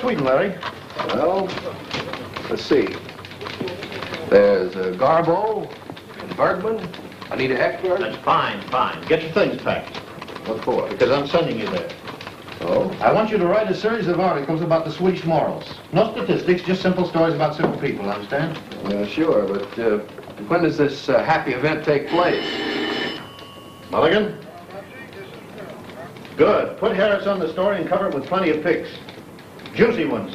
Sweden, Larry? Well, let's see. There's uh, Garbo and Bergman, Anita Ekberg. That's fine, fine. Get your things packed, What for? because I'm sending you there. Oh? I want you to write a series of articles about the Swedish morals. No statistics, just simple stories about simple people, understand? Yeah, sure, but uh, when does this uh, happy event take place? Mulligan? Good. Put Harris on the story and cover it with plenty of pics. Juicy ones.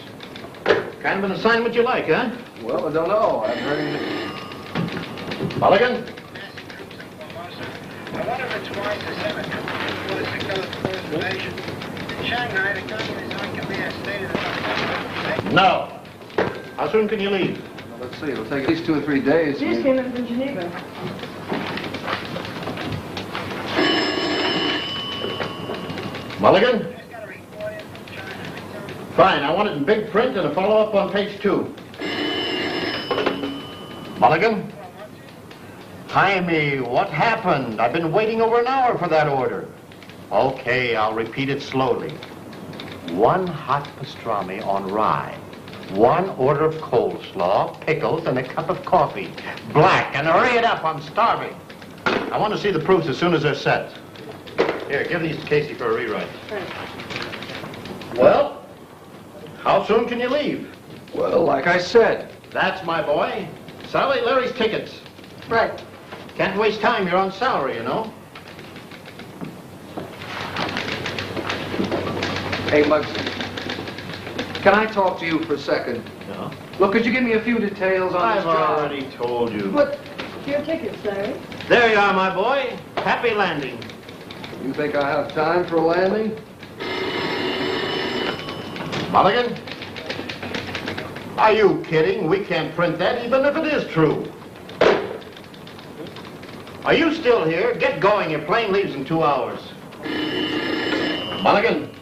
Kind of an assignment you like, huh? Well, I don't know. I've heard him... Mulligan? I wonder if it's wise to send a for the Security First In Shanghai, the Communist High Command stated that No. How soon can you leave? Well, let's see. It'll take at least two or three days. Just came in from Geneva. Mulligan? Fine. I want it in big print and a follow-up on page two. Mulligan? Jaime, what happened? I've been waiting over an hour for that order. Okay, I'll repeat it slowly. One hot pastrami on rye. One order of coleslaw, pickles, and a cup of coffee. Black, and hurry it up, I'm starving. I want to see the proofs as soon as they're set. Here, give these to Casey for a rewrite. Well, how soon can you leave? Well, like I said. That's my boy. Sally Larry's tickets. Right. Can't waste time. You're on salary, you know. Hey, Bugsy. Can I talk to you for a second? No. Look, could you give me a few details on I've this job? already told you. But Your tickets, Larry. There you are, my boy. Happy landing. you think I have time for a landing? Mulligan? Are you kidding? We can't print that even if it is true. Are you still here? Get going. Your plane leaves in two hours. Mulligan?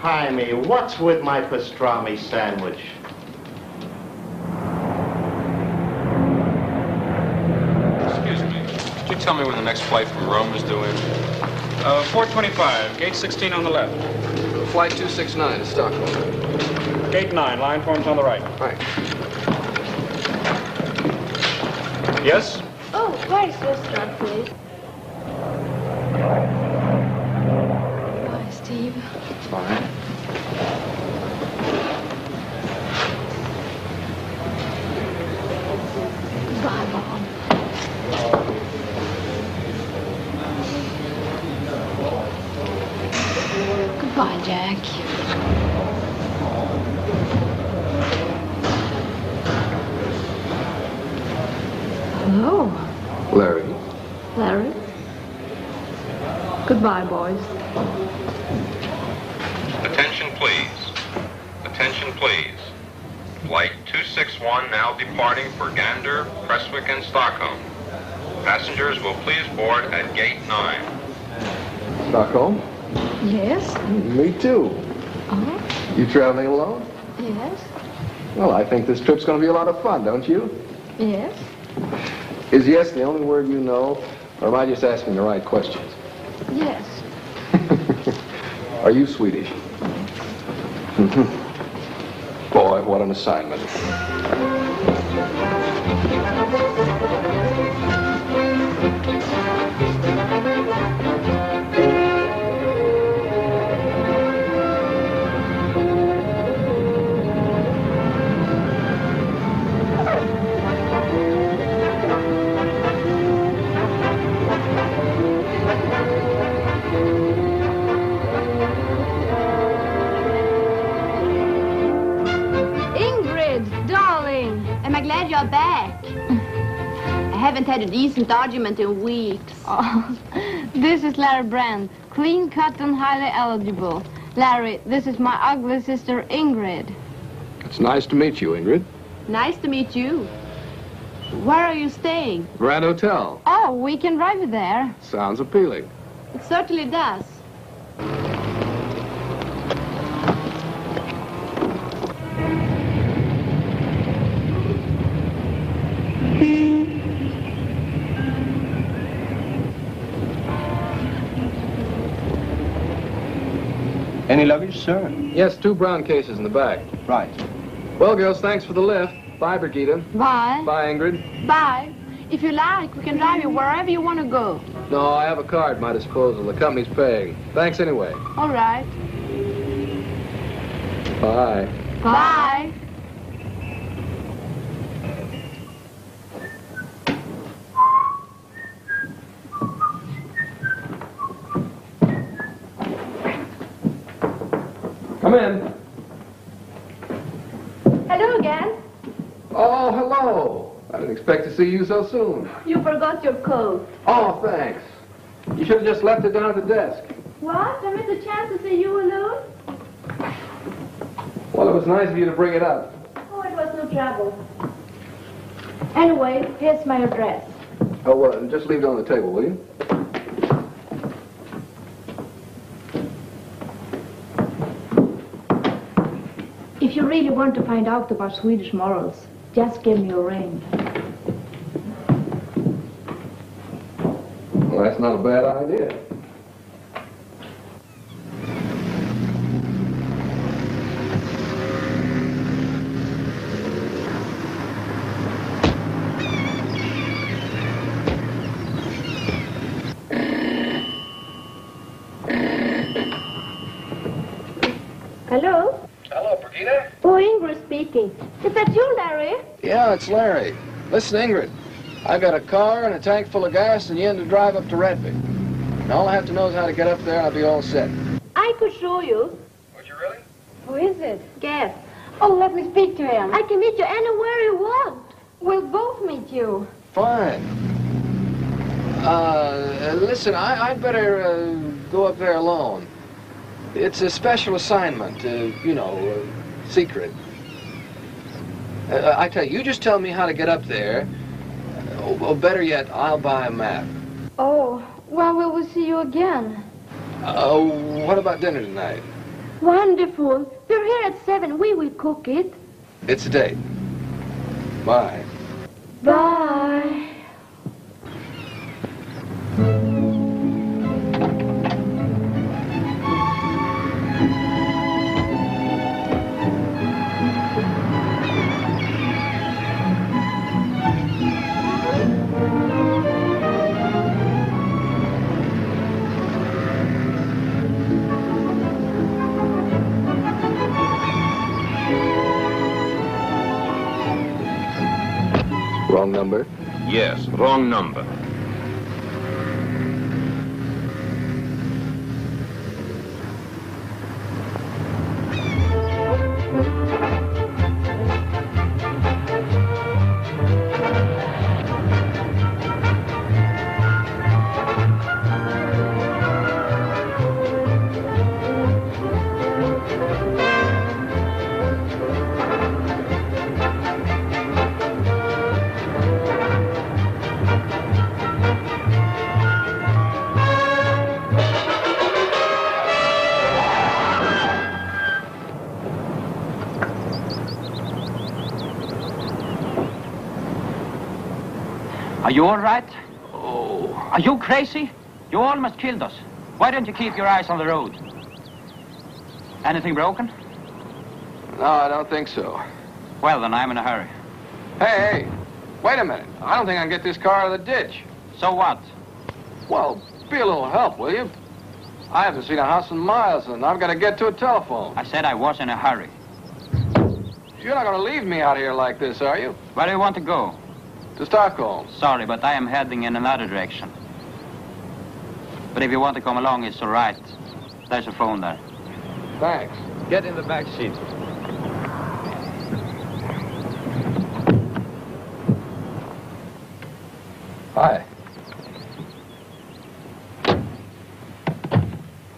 Jaime, what's with my pastrami sandwich? Excuse me. Could you tell me when the next flight from Rome is due in? Uh, 425, gate 16 on the left. Flight 269 to Stockholm. Gate 9, line forms on the right. Right. Yes? Oh, where's this drug, please? Bye, Steve. Fine. Goodbye, Mom. Goodbye, Hello, Larry. Larry. Goodbye, boys. Attention, please. Attention, please. Flight 261 now departing for Gander, Prestwick, and Stockholm. Passengers will please board at gate 9. Stockholm? Yes? Me too. Oh, You traveling alone? yes, Well, I think this trip's going to be a lot of fun, don't you? yes. Is yes the only word you know, or am I just asking the right questions? Yes. Are you Swedish? What an assignment. Haven't had a decent argument in weeks. Oh, this is Larry Brand, clean cut and highly eligible. Larry, this is my ugly sister Ingrid. It's nice to meet you, Ingrid. Nice to meet you. Where are you staying? Grand Hotel. Oh, we can drive you there. Sounds appealing. It certainly does. Any luggage, sir? Yes, two brown cases in the back. Right. Well, girls, thanks for the lift. Bye, Brigida. Bye. Bye, Ingrid. Bye. If you like, we can drive you wherever you want to go. No, I have a car at my disposal. The company's paying. Thanks anyway. All right. Bye. Bye. Come in. Hello again. Oh, hello. I didn't expect to see you so soon. You forgot your coat. Oh, thanks. You should have just left it down at the desk. What? I missed a chance to see you alone? Well, it was nice of you to bring it up. Oh, it was no trouble. Anyway, here's my address. Oh, well, just leave it on the table, will you? If you really want to find out about Swedish morals, just give me a ring. Well, that's not a bad idea. Hello? Hello, Brigida. Ingrid speaking. Is that you, Larry? Yeah, it's Larry. Listen, Ingrid. I've got a car and a tank full of gas and you in to drive up to Redby. And all I have to know is how to get up there and I'll be all set. I could show you. Would you really? Who is it? Gas. Oh, let me speak to him. I can meet you anywhere you want. We'll both meet you. Fine. Uh, listen, I, I'd better uh, go up there alone. It's a special assignment, uh, you know, uh, secret. Uh, I tell you, you just tell me how to get up there. Or, or better yet, I'll buy a map. Oh, when will we see you again? Uh, what about dinner tonight? Wonderful. We're here at seven. We will cook it. It's a date. Bye. Bye. Wrong number. You all right? Oh, are you crazy? You almost killed us. Why don't you keep your eyes on the road? Anything broken? No, I don't think so. Well, then I'm in a hurry. Hey, hey, wait a minute. I don't think I can get this car out of the ditch. So what? Well, be a little help, will you? I haven't seen a house in miles, and I've got to get to a telephone. I said I was in a hurry. You're not going to leave me out here like this, are you? Where do you want to go? To Stockholm. Sorry, but I am heading in another direction. But if you want to come along, it's all right. There's a phone there. Thanks. Get in the back seat. Hi.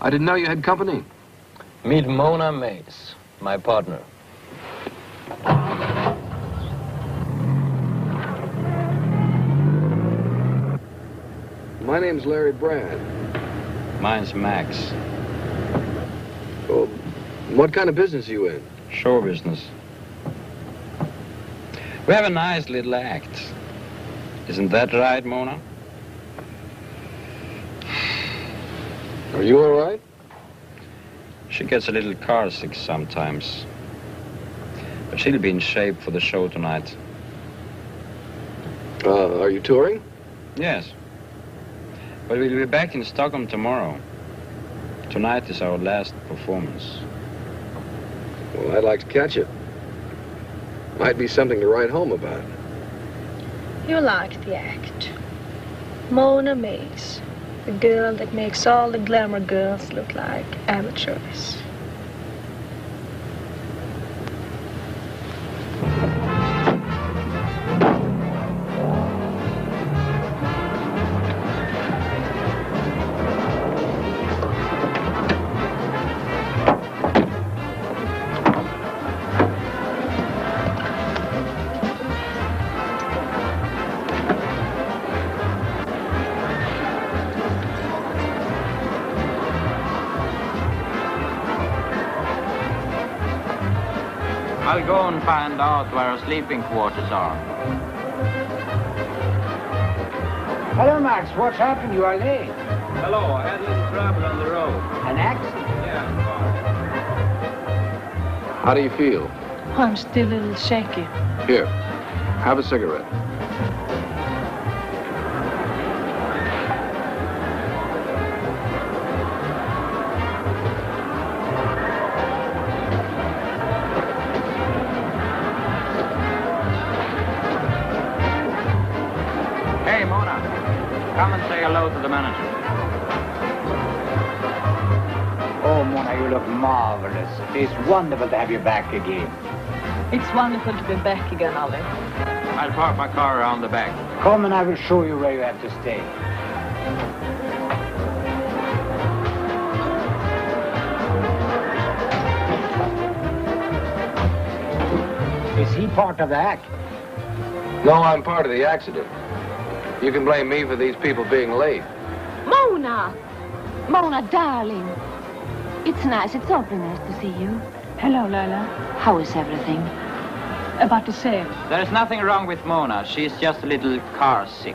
I didn't know you had company. Meet Mona Mace, my partner. My name's Larry Brand. Mine's Max. Oh, what kind of business are you in? Show business. We have a nice little act. Isn't that right, Mona? Are you all right? She gets a little car sick sometimes. But she'll be in shape for the show tonight. Uh, are you touring? Yes. But we'll be back in Stockholm tomorrow. Tonight is our last performance. Well, I'd like to catch it. Might be something to write home about. You like the act. Mona Mace, the girl that makes all the glamour girls look like amateurs. Sleeping quarters are. Hello, Max. What's happened? You are late. Hello, I had a little trouble on the road. An accident? Yeah. How do you feel? I'm still a little shaky. Here, have a cigarette. Wonderful to have you back again. It's wonderful to be back again, Ollie. I'll park my car around the back. Come and I will show you where you have to stay. Is he part of the act? No, I'm part of the accident. You can blame me for these people being late. Mona! Mona, darling. It's nice. It's awfully nice to see you. Hello, Lola. How is everything? About the same. There is nothing wrong with Mona. She's just a little car sick.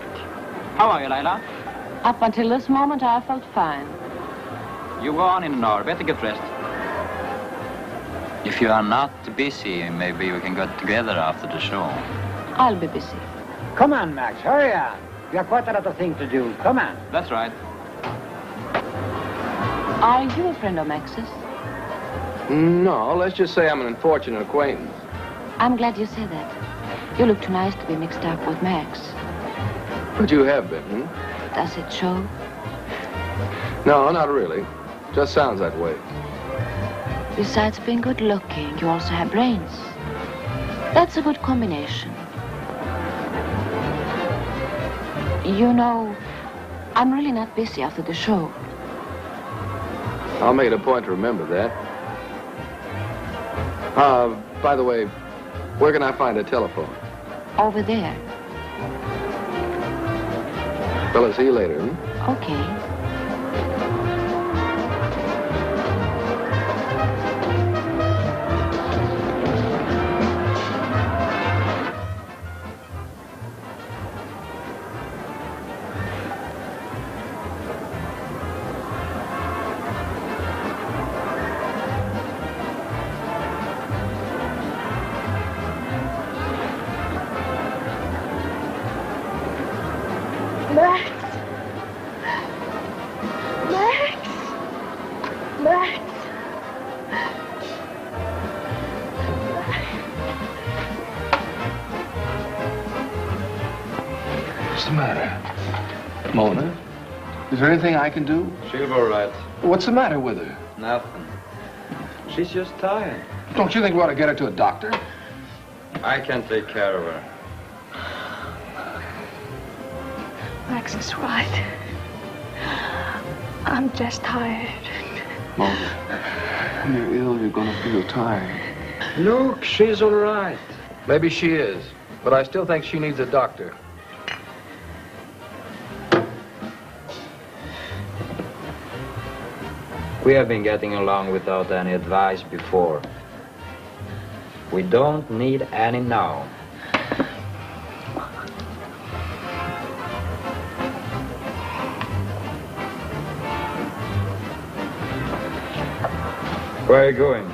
How are you, Lila? Up until this moment, I felt fine. You go on in an hour. Better get dressed. If you are not busy, maybe we can get together after the show. I'll be busy. Come on, Max. Hurry on. You have quite a lot of things to do. Come on. That's right. Are you a friend of Max's? No, let's just say I'm an unfortunate acquaintance. I'm glad you said that. You look too nice to be mixed up with Max. But you have been, hmm? Does it show? No, not really. Just sounds that way. Besides being good looking, you also have brains. That's a good combination. You know, I'm really not busy after the show. I'll make it a point to remember that. Uh, by the way, where can I find a telephone? Over there. Well, I'll see you later, hmm? Okay. There anything I can do? She'll be all right. What's the matter with her? Nothing. She's just tired. Don't you think we ought to get her to a doctor? I can take care of her. Max is right. I'm just tired. Mona, when you're ill, you're gonna feel tired. Look, she's all right. Maybe she is, but I still think she needs a doctor. We have been getting along without any advice before. We don't need any now. Where are you going?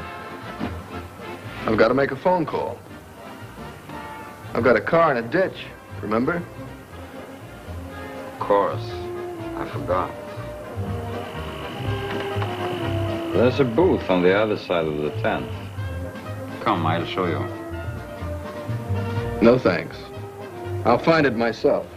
I've got to make a phone call. I've got a car in a ditch, remember? Of course. I forgot. There's a booth on the other side of the tent. Come, I'll show you. No thanks. I'll find it myself.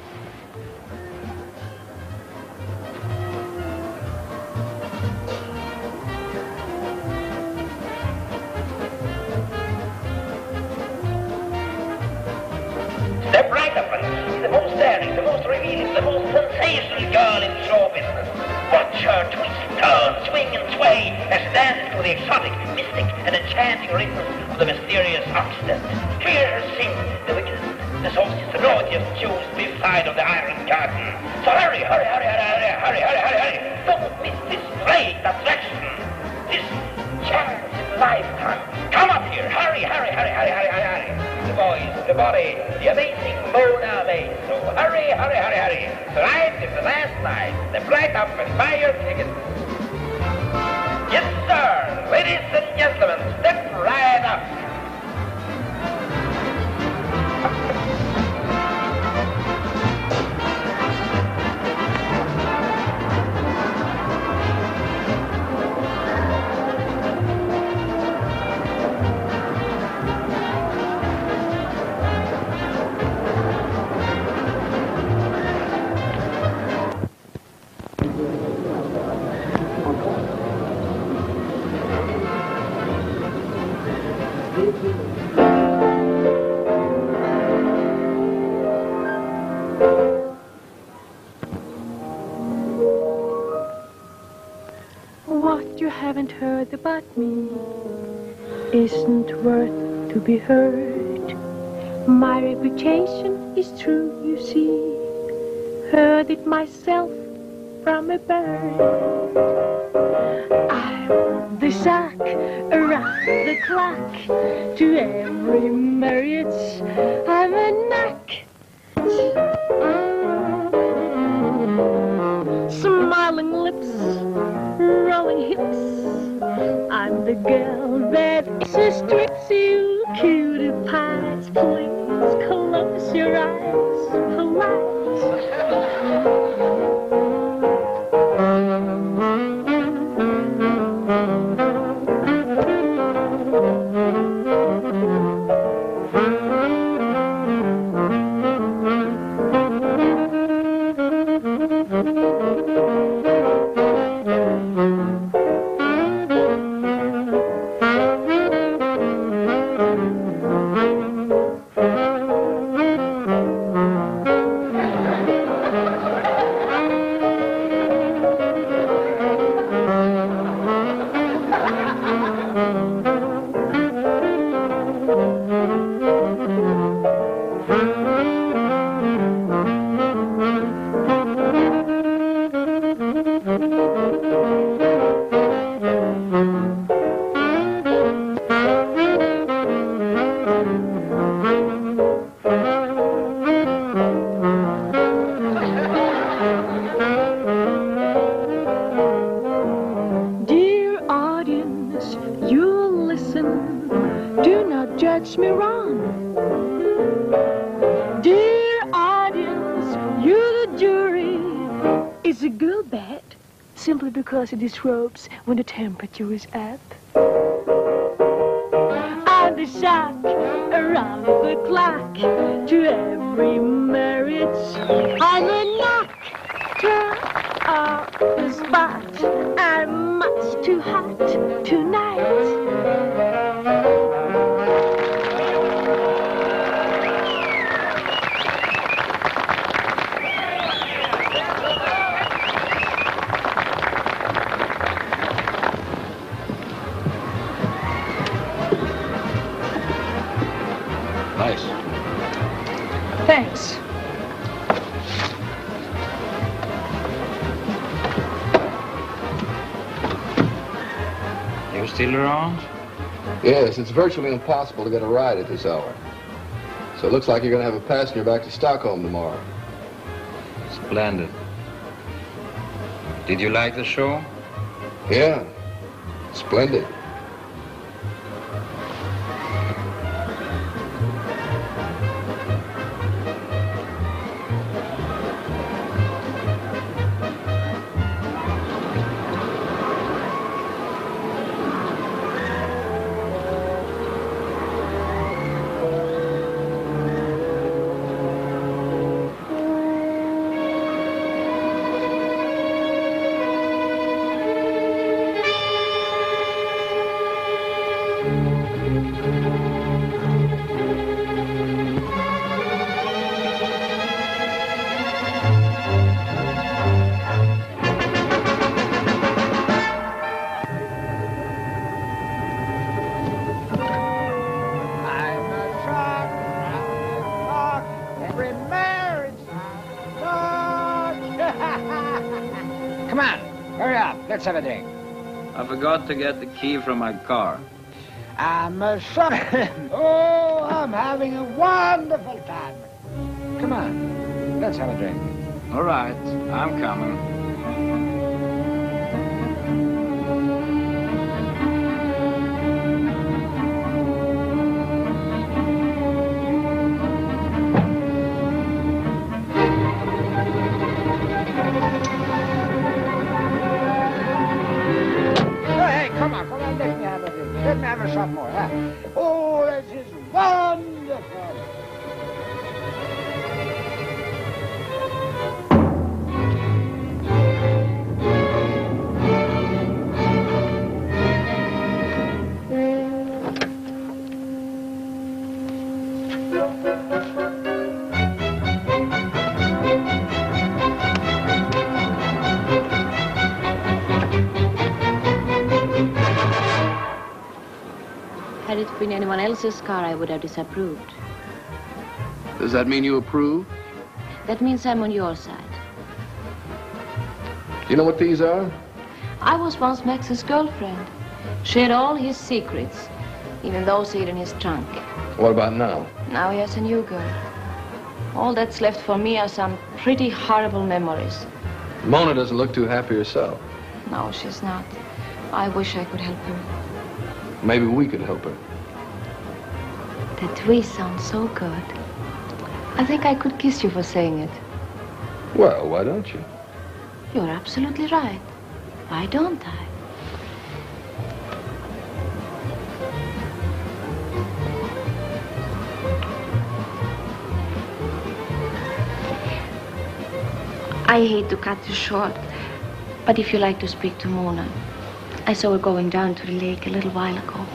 Heard about me isn't worth to be heard. My reputation is true, you see. Heard it myself from a bird. I'm the sock around the clock to every Please close your eyes, disrobes when the temperature is up? It's virtually impossible to get a ride at this hour. So it looks like you're going to have a passenger back to Stockholm tomorrow. Splendid. Did you like the show? Yeah, splendid. Hurry up. Let's have a drink. I forgot to get the key from my car. I'm shock. oh, I'm having a wonderful time. Come on, let's have a drink. All right, I'm coming. Else's car, I would have disapproved. Does that mean you approve? That means I'm on your side. You know what these are? I was once Max's girlfriend. She had all his secrets, even those hid in his trunk. What about now? Now he has a new girl. All that's left for me are some pretty horrible memories. Mona doesn't look too happy herself. No, she's not. I wish I could help her. Maybe we could help her. That we sound so good. I think I could kiss you for saying it. Well, why don't you? You're absolutely right. Why don't I? I hate to cut you short, but if you like to speak to Mona, I saw her going down to the lake a little while ago.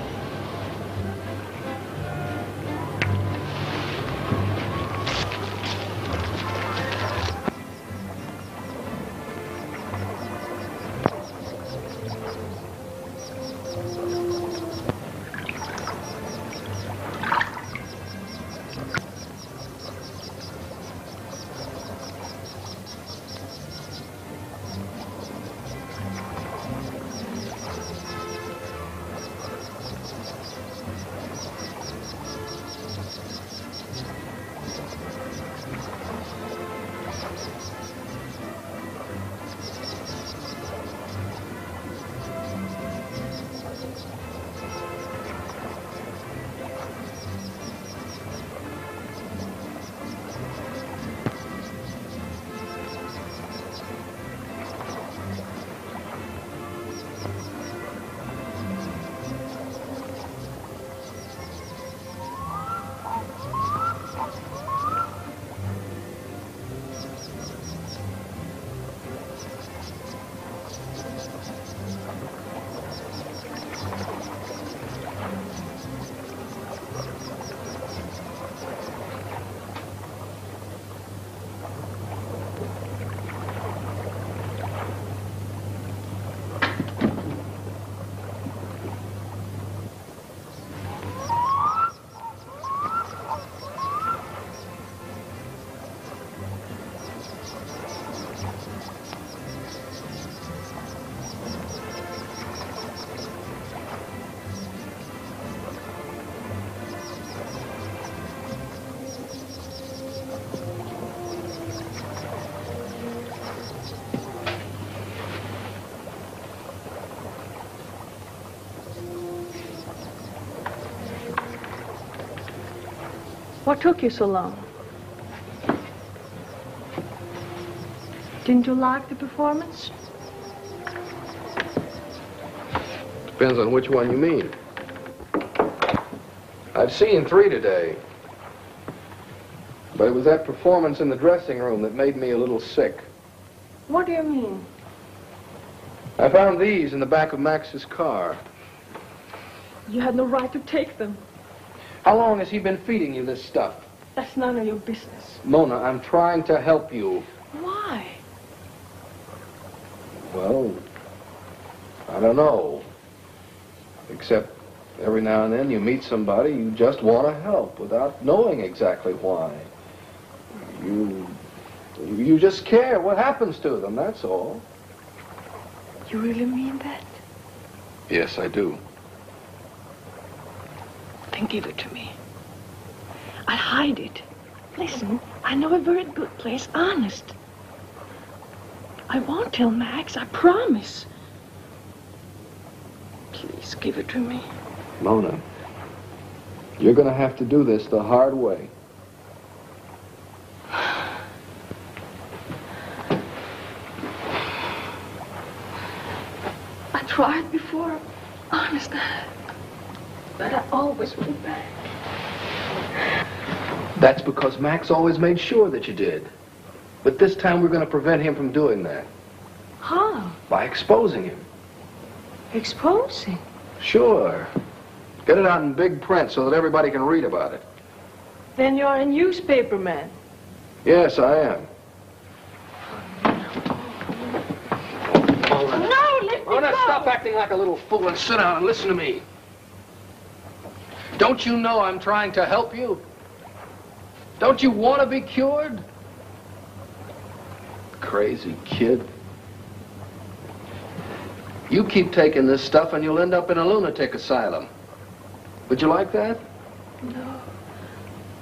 Took you so long? Didn't you like the performance? Depends on which one you mean. I've seen three today. But it was that performance in the dressing room that made me a little sick. What do you mean? I found these in the back of Max's car. You had no right to take them. How long has he been feeding you this stuff? That's none of your business. Mona, I'm trying to help you. Why? Well, I don't know. Except every now and then you meet somebody you just want to help without knowing exactly why. You, you just care what happens to them, that's all. You really mean that? Yes, I do. Then give it to me. Hide it. Listen, I know a very good place, honest. I won't tell Max, I promise. Please give it to me. Mona, you're going to have to do this the hard way. I tried before, honest. But I always went back. That's because Max always made sure that you did. But this time we're going to prevent him from doing that How? by exposing him. Exposing? Sure. Get it out in big print so that everybody can read about it. Then you're a newspaper man. Yes, I am. No, let me Mona, go. stop acting like a little fool and sit down and listen to me. Don't you know I'm trying to help you? Don't you want to be cured? Crazy kid. You keep taking this stuff and you'll end up in a lunatic asylum. Would you like that? No.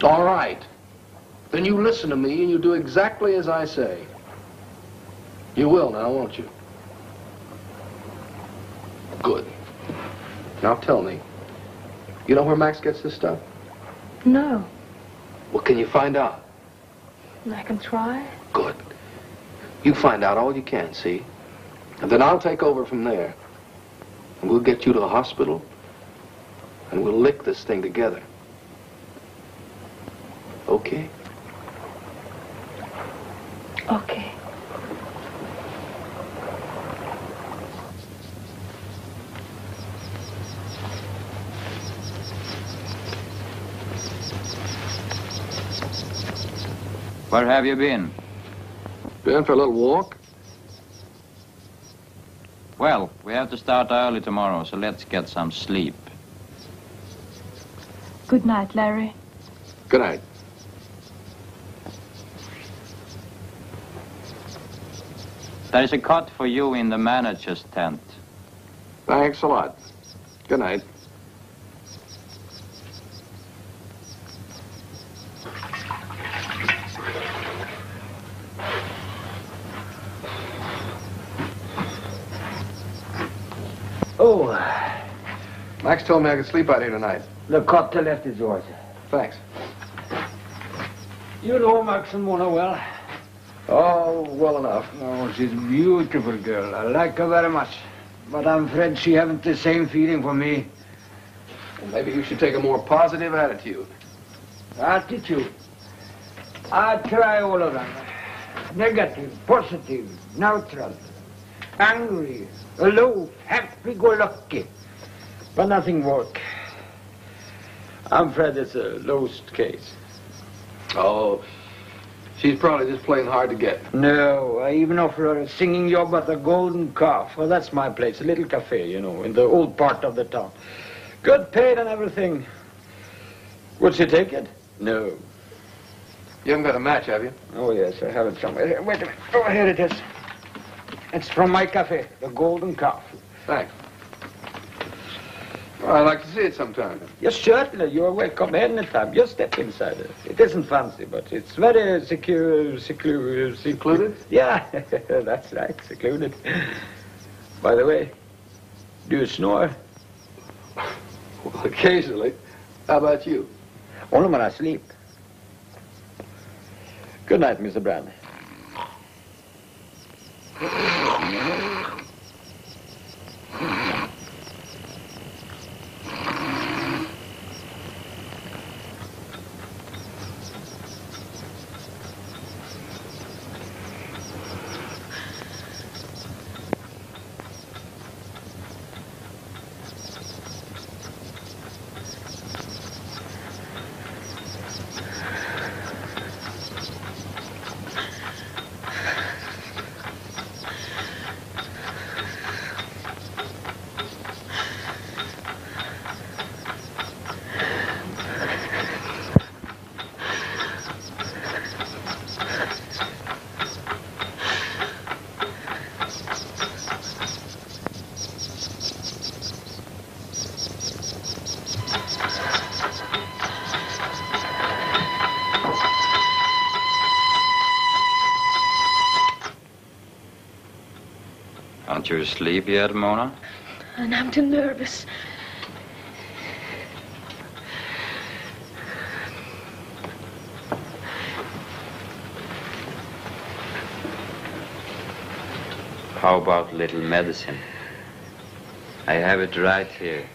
All right. Then you listen to me and you do exactly as I say. You will now, won't you? Good. Now tell me, you know where Max gets this stuff? No. Well, can you find out? I can try. Good. You find out all you can, see? And then I'll take over from there. And we'll get you to the hospital. And we'll lick this thing together. Okay? Okay. Where have you been? Been for a little walk. Well, we have to start early tomorrow, so let's get some sleep. Good night, Larry. Good night. There is a cot for you in the manager's tent. Thanks a lot. Good night. Oh, Max told me I could sleep out here tonight. the cot to left is yours. Thanks. You know Max and Mona well. Oh, well enough. Oh, she's a beautiful girl. I like her very much. But I'm afraid she haven't the same feeling for me. Maybe you should take a more positive attitude. Attitude. I try all of them. Negative, positive, neutral, angry, aloof, happy-go-lucky. But nothing work. I'm afraid it's a lost case. Oh, she's probably just plain hard to get. No, I even offer her a singing job at the Golden Calf. Well, that's my place, a little cafe, you know, in the old part of the town. Good paid and everything. Would she take it? No. You haven't got a match, have you? Oh, yes, I have it somewhere. Here, Wait a minute. Oh, here it is. It's from my cafe, the Golden Calf. Thanks. Well, I'd like to see it sometime. Yes, certainly. You're welcome anytime. Just step inside. It isn't fancy, but it's very secure, secure, Secluded? Yeah, that's right, secluded. By the way, do you snore? Well, occasionally. How about you? Only when I sleep. Good night, Mr. Brandt. Aren't you asleep yet, Mona? And I'm too nervous. How about little medicine? I have it right here.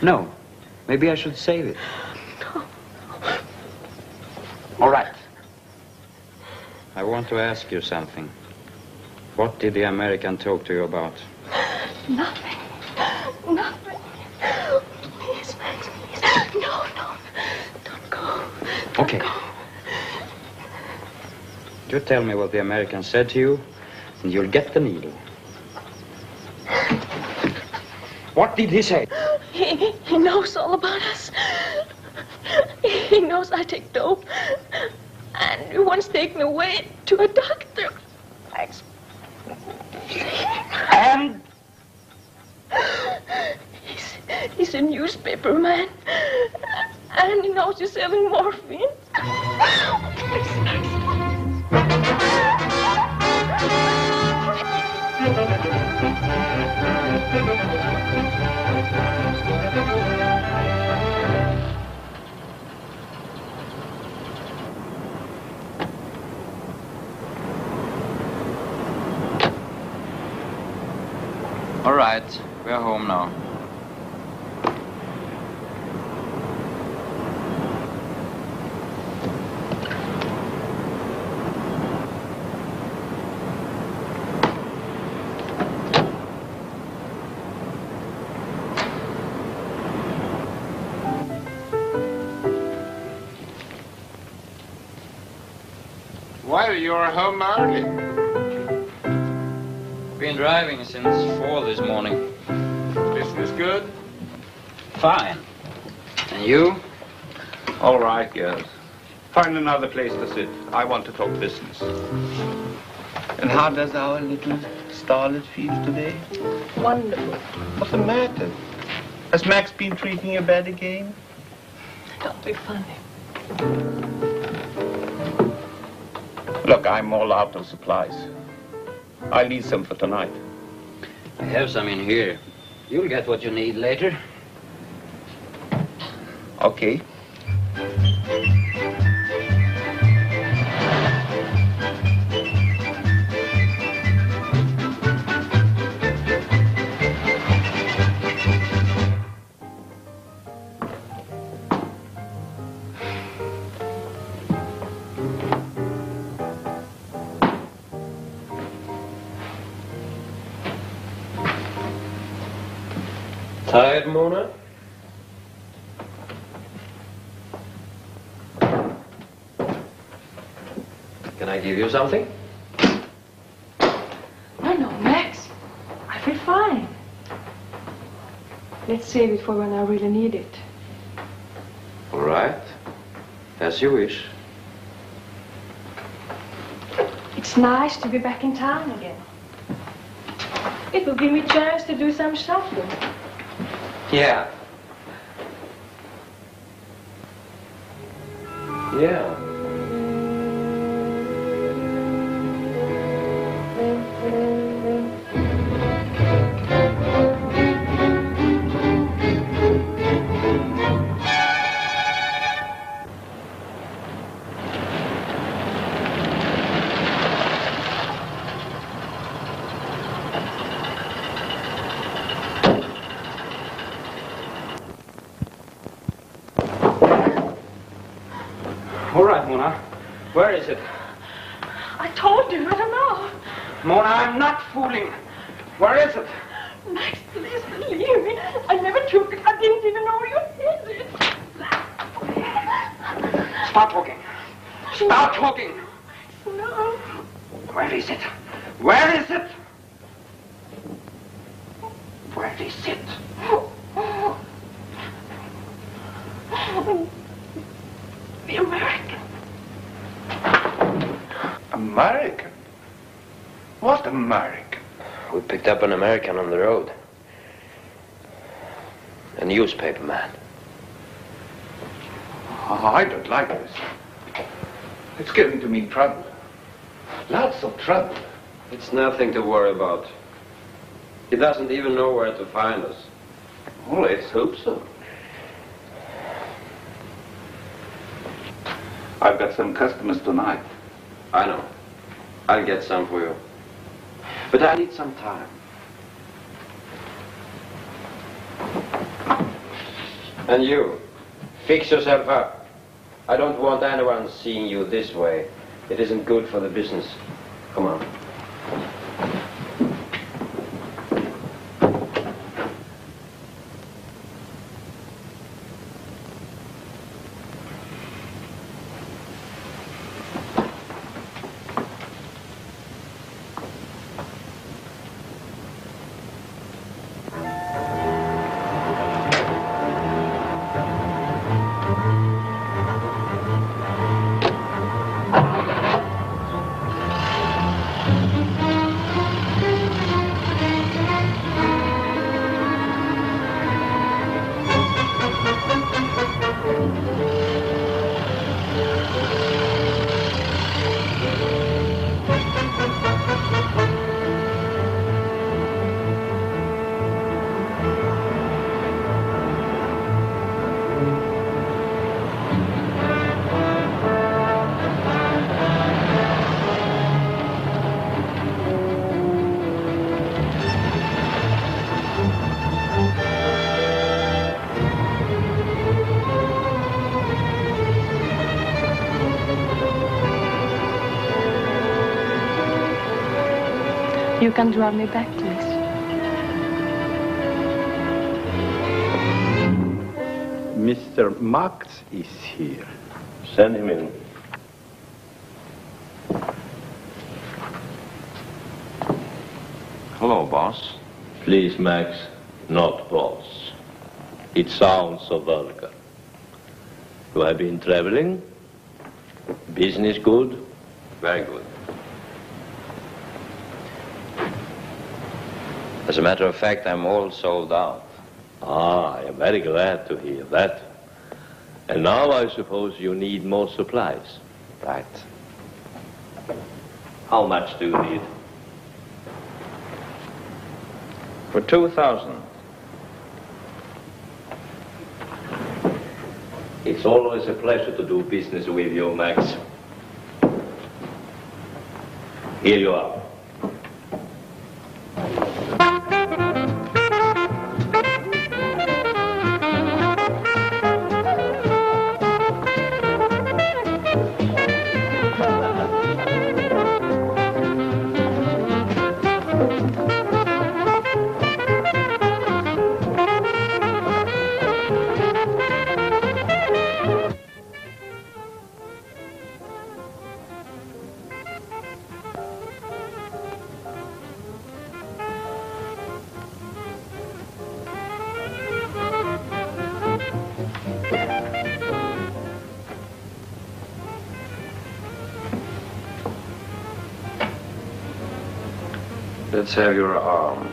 No. Maybe I should save it. All right. I want to ask you something. What did the American talk to you about? Nothing. Nothing. Please, Max, please. No, no. Don't go. Okay. You tell me what the American said to you, and you'll get the needle. What did he say? He, he knows all about us. He knows I take dope. And he wants to take me away to a doctor. Max. And? He's, he's a newspaper man. And he knows you're selling morphine. Please, Max. All right, we're home now. Well, you're home early. Been driving since four this morning. Business good? Fine. And you? All right, yes. Find another place to sit. I want to talk business. And how does our little starlet feel today? Wonderful. What's the matter? Has Max been treating you bad again? Don't be funny. Look, I'm all out of supplies. I'll need some for tonight. I have some in here. You'll get what you need later. Okay. Tired, Mona? Can I give you something? No, no, Max. I feel fine. Let's save it for when I really need it. All right. As you wish. It's nice to be back in town again. It will give me a chance to do some shopping. Yeah. Yeah. An American on the road. A newspaper man. Oh, I don't like this. It's getting to mean trouble. Lots of trouble. It's nothing to worry about. He doesn't even know where to find us. Well, let's hope so. I've got some customers tonight. I know. I'll get some for you. But I need some time. And you, fix yourself up. I don't want anyone seeing you this way. It isn't good for the business. Come on. You can drive me back, please. Mr. Max is here. Send him in. Hello, boss. Please, Max, not boss. It sounds so vulgar. You have been traveling? Business good? Very good. As a matter of fact, I'm all sold out. Ah, I am very glad to hear that. And now I suppose you need more supplies. Right. How much do you need? For 2,000. It's always a pleasure to do business with you, Max. Here you are. Let's have your arm.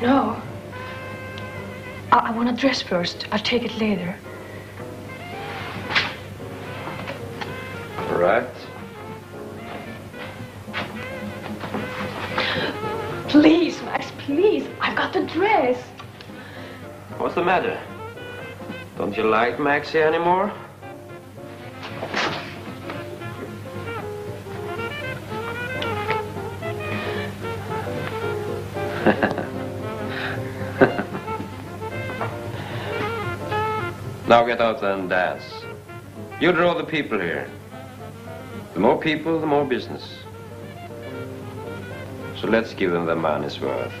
No. I, I want to dress first. I'll take it later. All right. Please, Max, please. I've got the dress. What's the matter? Don't you like Maxie anymore? Now get out there and dance. You draw the people here. The more people, the more business. So let's give them their money's worth.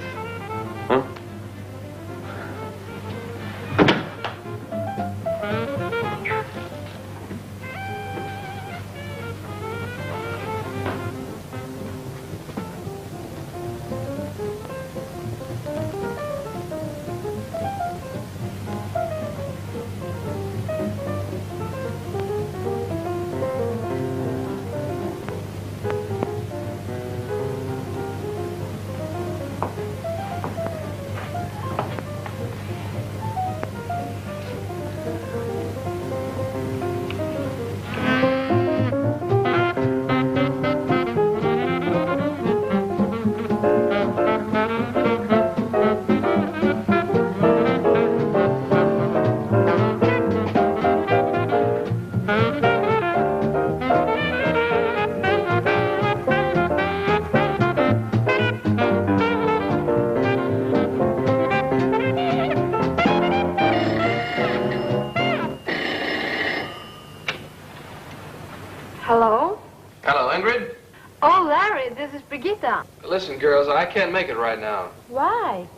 Girls, I can't make it right now. Why?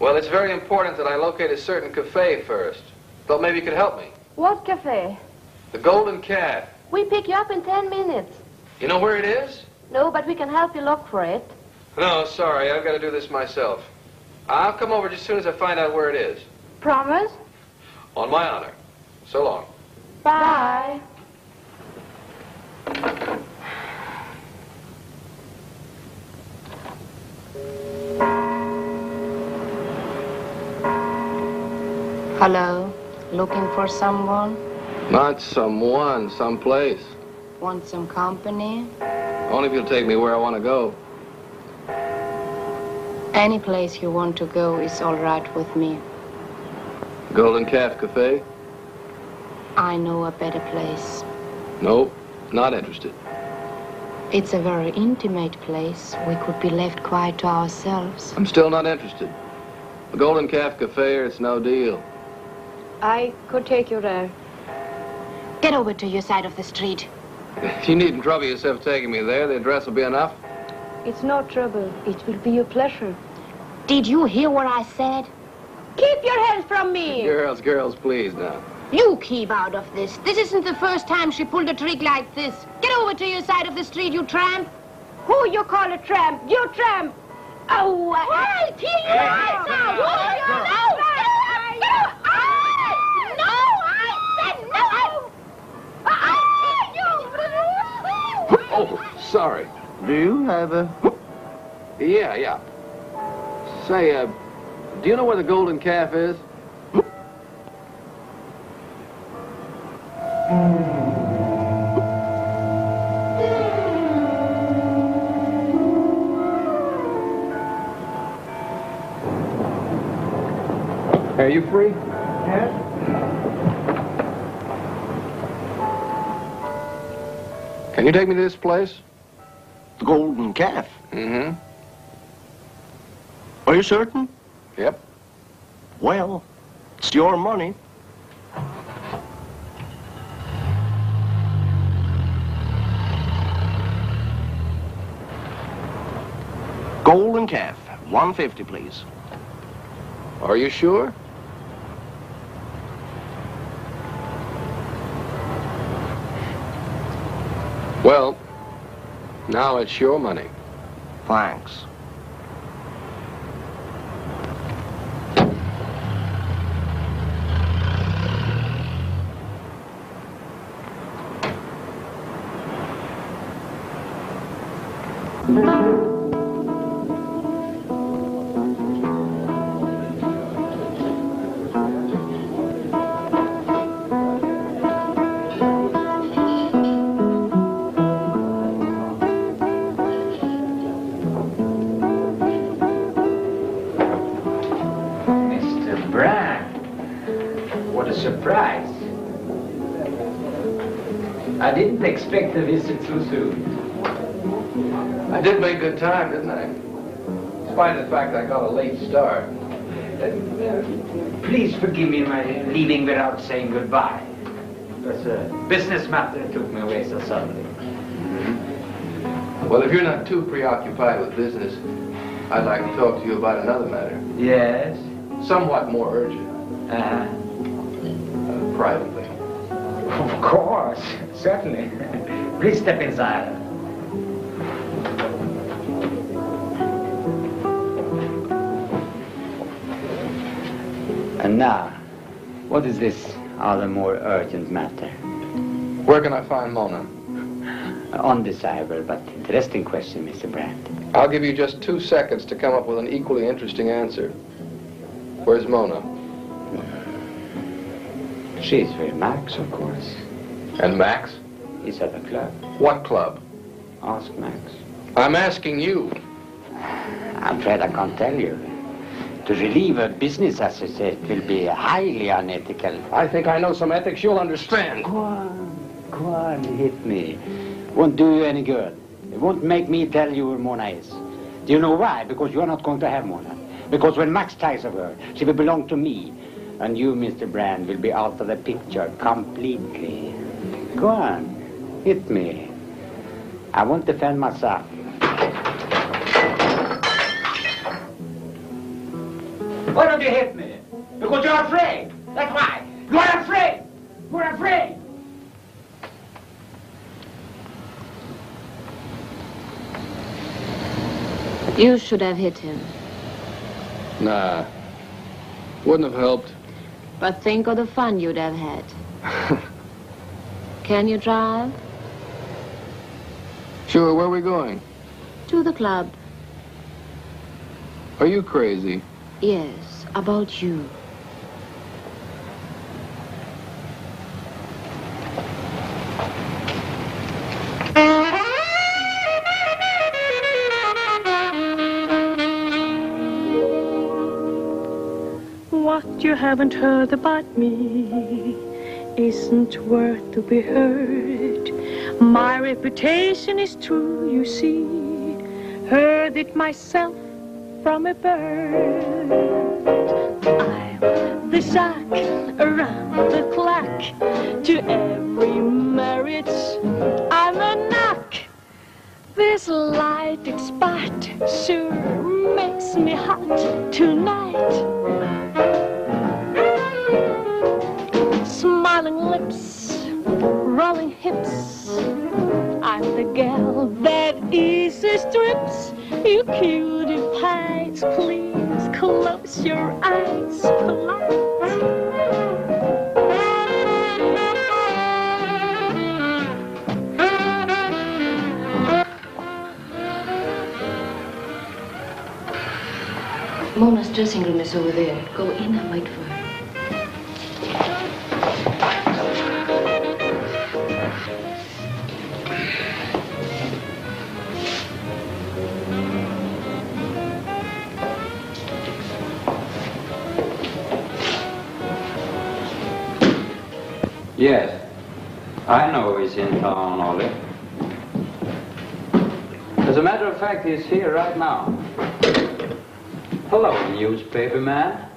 Well, it's very important that I locate a certain cafe first. Thought maybe you could help me. What cafe? The Golden Cat. We pick you up in ten minutes. You know where it is? No, but we can help you look for it. No, sorry, I've got to do this myself. I'll come over just as soon as I find out where it is. Promise? On my honor. So long. Bye. Hello. Looking for someone? Not someone, someplace. Want some company? Only if you'll take me where I want to go. Any place you want to go is all right with me. Golden Calf Cafe? I know a better place. Nope, not interested. It's a very intimate place. We could be left quite to ourselves. I'm still not interested. The Golden Calf Cafe, it's no deal. I could take you there. Get over to your side of the street. You needn't trouble yourself taking me there. The address will be enough. It's no trouble. It will be a pleasure. Did you hear what I said? Keep your hands from me. Girls, girls, please now. You keep out of this. This isn't the first time she pulled a trick like this. Get over to your side of the street, you tramp. Who you call a tramp? You tramp. Oh, I'll kill you right now. Who you know? No, I said no. I kill you. Oh, sorry. Do you have a... Yeah, yeah. Say, uh, do you know where the Golden Calf is? Are you free? Yes. Can you take me to this place? The Golden Calf. Mm-hmm. Are you certain? Yep. Well, it's your money. Golden Calf, 150, please. Are you sure? Well, now it's your money. Thanks. Time, didn't I? Despite the fact I got a late start. Please forgive me my leaving without saying goodbye. Was a business matter that took me away so suddenly. Well, if you're not too preoccupied with business, I'd like to talk to you about another matter. Yes? Somewhat more urgent. Uh-huh. Uh, privately. Of course, certainly. Please step inside. Now, what is this other more urgent matter? Where can I find Mona? Undesirable but interesting question, Mr. Brandt. I'll give you just two seconds to come up with an equally interesting answer. Where's Mona? She's with Max, of course. And Max? He's at the club. What club? Ask Max. I'm asking you. I'm afraid I can't tell you. To relieve a business associate will be highly unethical. I think I know some ethics you'll understand. Go on, go on, hit me. Won't do you any good. It won't make me tell you where Mona is. Do you know why? Because you're not going to have Mona. Because when Max ties of her, she will belong to me. And you, Mr. Brandt, will be out of the picture completely. Go on, hit me. I won't defend myself. Why don't you hit me? Because you're afraid. That's why. You're afraid. You're afraid. You should have hit him. Nah. Wouldn't have helped. But think of the fun you'd have had. Can you drive? Sure, where are we going? To the club. Are you crazy? Yes, about you. What you haven't heard about me isn't worth to be heard. My reputation is true, you see. Heard it myself from a bird. I'm the shock around the clock to every marriage. I'm a knock. This lighted spot sure makes me hot tonight. Smiling lips, rolling hips. I'm the gal that easy strips. You cutie pies, please close your eyes, polite. Mona's dressing room is over there. Go in and wait for her. Yes. I know he's in town, Ollie. As a matter of fact, he's here right now. Hello, newspaper man.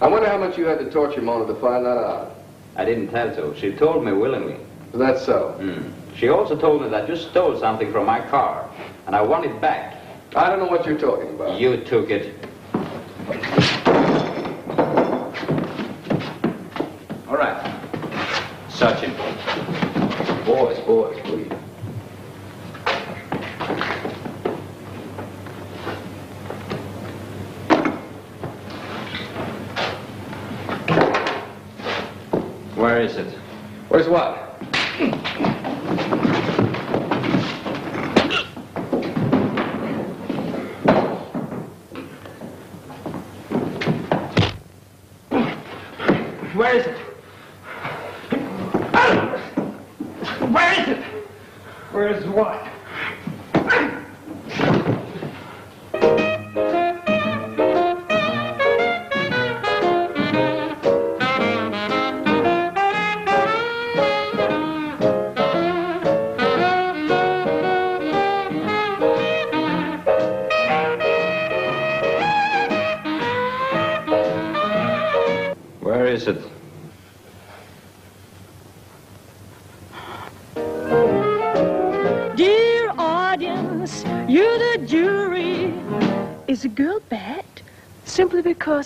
I wonder how much you had to torture Mona to find that out. I didn't tell to. She told me willingly. That's so. Hmm. She also told me that you stole something from my car, and I want it back. I don't know what you're talking about. You took it. Where is it? Where's what?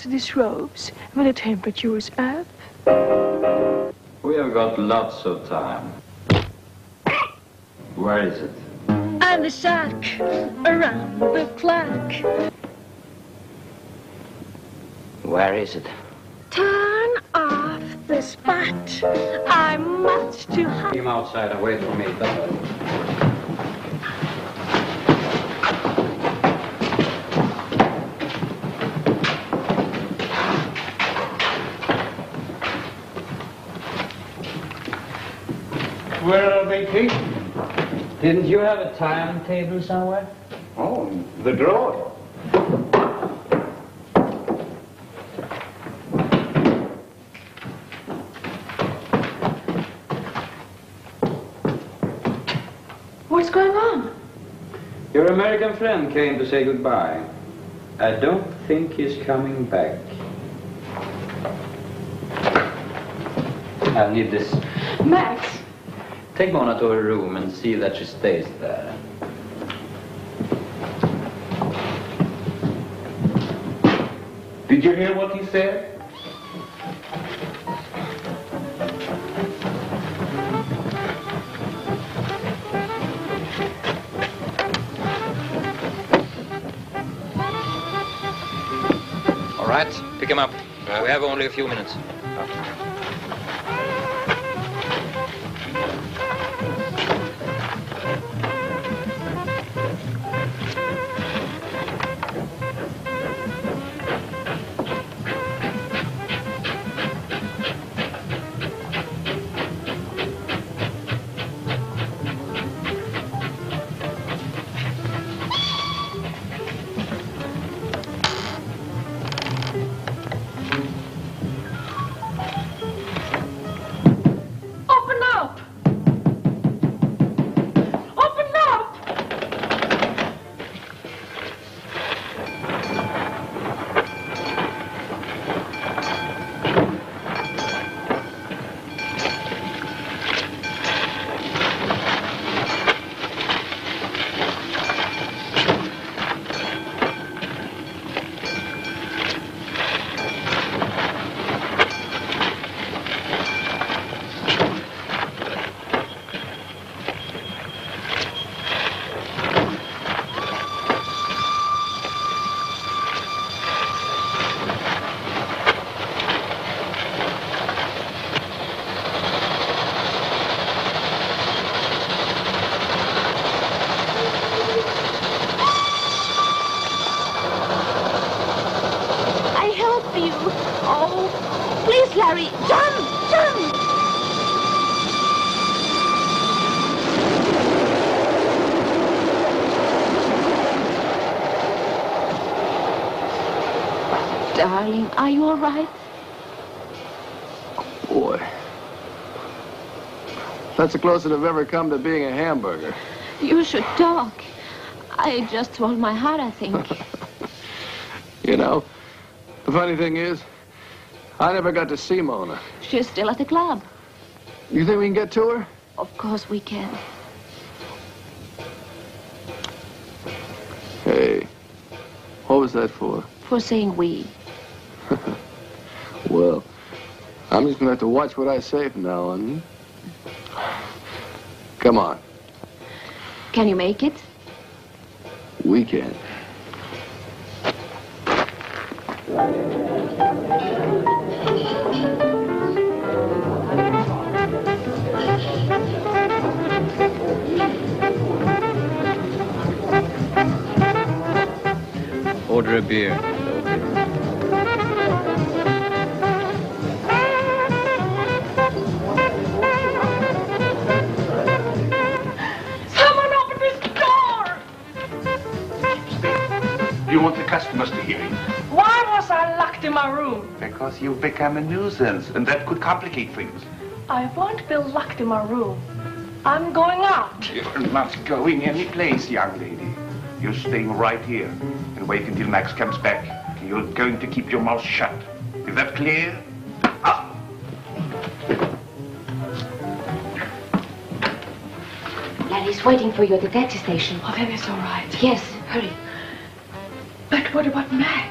It is robes when the temperature is up. We have got lots of time. Where is it? And the shack around the clock. Where is it? Turn off the spot. I'm much too hot. Him outside, away from me. Are? Didn't you have a timetable somewhere? Oh, the drawer. What's going on? Your American friend came to say goodbye. I don't think he's coming back. I need this. Max, Take Mona to her room and see that she stays there. Did you hear what he said? All right, pick him up. We have only a few minutes. Are you all right? Boy. That's the closest I've ever come to being a hamburger. You should talk. I just swallowed my heart, I think. You know, the funny thing is, I never got to see Mona. She's still at the club. You think we can get to her? Of course we can. Hey, what was that for? For saying we. Well, I'm just gonna have to watch what I say from now on. Come on, Can you make it? we can. Order a beer. Because you've become a nuisance, and that could complicate things. I won't be locked in my room. I'm going out. You're not going any place, young lady. You're staying right here and wait until Max comes back. You're going to keep your mouth shut. Is that clear? Ah. Larry's waiting for you at the taxi station. Oh, maybe it's all right. Yes, hurry. But what about Max?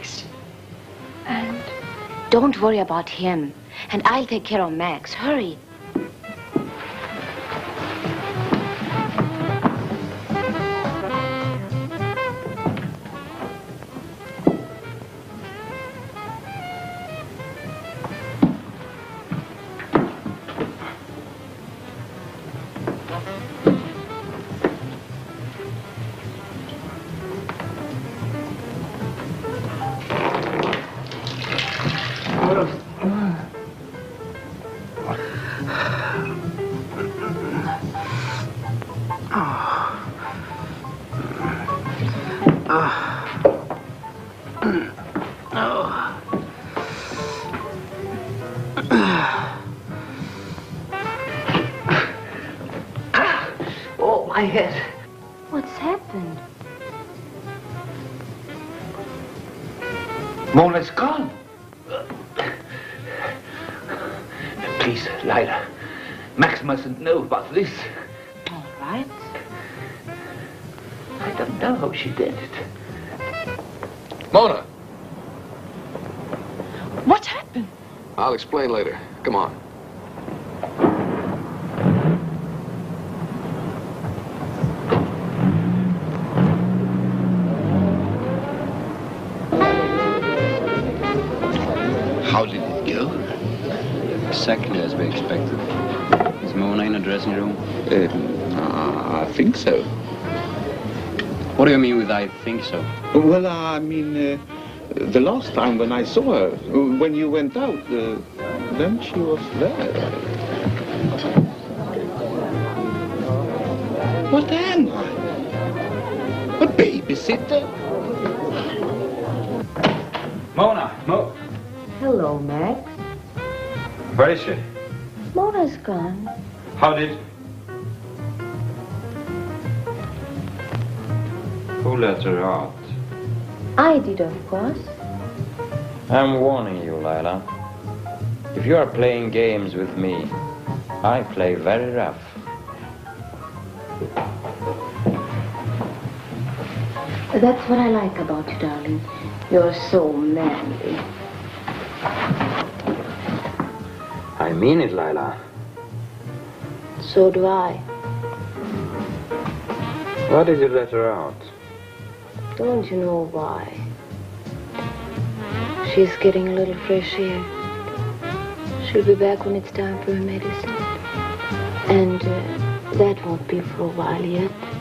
Don't worry about him. And I'll take care of Max. Hurry. Later. Come on. How did it go? Exactly as we expected. Is Mona in the dressing room? Um, I think so. What do you mean with I think so? Well, I mean, uh, the last time when I saw her, uh, when you went out, uh, then she was there. What am I? A babysitter? Mona, Mo. Hello, Max. Where is she? Mona's gone. How did? Who let her out? I did, of course. I'm warning you, Lila. If you are playing games with me, I play very rough. That's what I like about you, darling. You're so manly. I mean it, Lila. So do I. Why did you let her out? Don't you know why? She's getting a little fresh air. She'll be back when it's time for her medicine. And uh, that won't be for a while yet.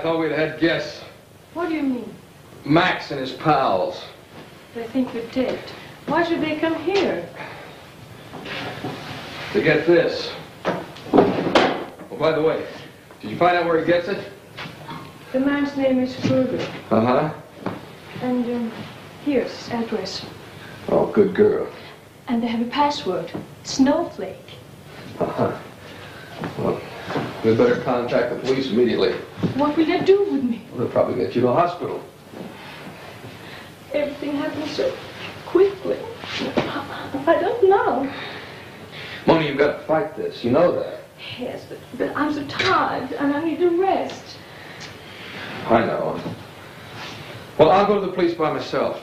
Thought we'd had guests. What do you mean? Max and his pals. They think you're dead. Why should they come here? To get this. Oh, by the way, did you find out where he gets it? The man's name is Kruger. Uh-huh. And um, here's his address. Oh, good girl. And they have a password. Snowflake. Uh-huh. Well, we better contact the police immediately. What will they do with me? They'll probably get you to the hospital. Everything happens so quickly. I don't know. Moni, you've got to fight this. You know that. Yes, but, but I'm so tired and I need to rest. I know. Well, I'll go to the police by myself.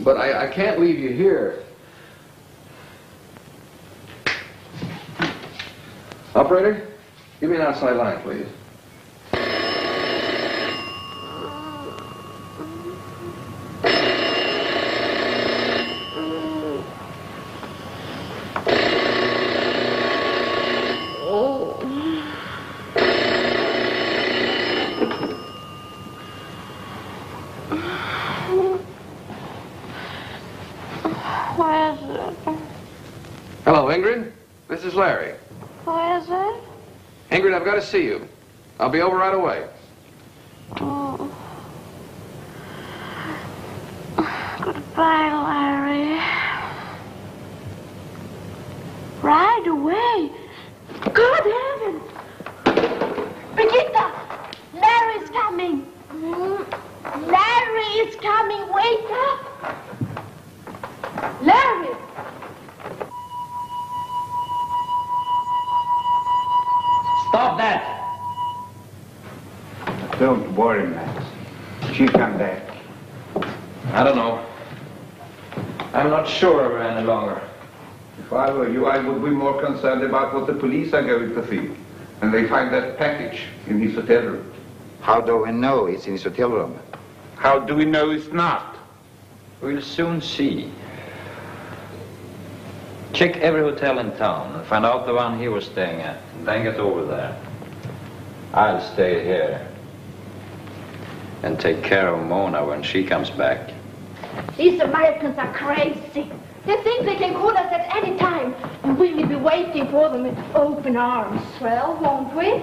But I, I can't leave you here. Operator, give me an outside line, please. Where is it? Hello, Ingrid. This is Larry. Who is it? Ingrid, I've got to see you. I'll be over right away. Oh. Bye, Larry. Right away. Good heavens! Brigitta! Larry's coming! Larry is coming! Wake up! Larry! Stop that! Don't worry, Max. She'll come back. I don't know. I'm not sure of her any longer. If I were you, I would be more concerned about what the police are going to think. And they find that package in his hotel room. How do we know it's in his hotel room? How do we know it's not? We'll soon see. Check every hotel in town and find out the one he was staying at, and then get over there. I'll stay here and take care of Mona when she comes back. These Americans are crazy. They think they can call us at any time, and we will be waiting for them with open arms. Well, won't we?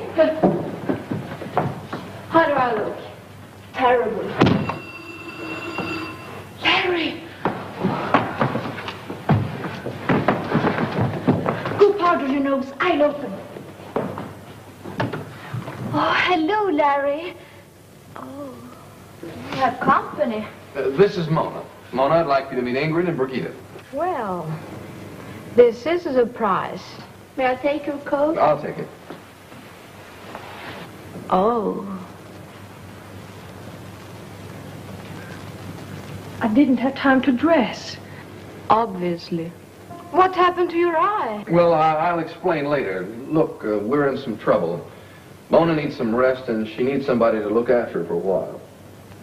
How do I look? Terrible. Larry! Your nose. I'll open. Oh, hello, Larry. Oh, you have company. Uh, this is Mona. Mona, I'd like you to meet Ingrid and Brigitte. Well, this is a surprise. May I take your coat? I'll take it. Oh. I didn't have time to dress. Obviously. What happened to your eye? Well, I, I'll explain later. Look, uh, we're in some trouble. Mona needs some rest, and she needs somebody to look after her for a while.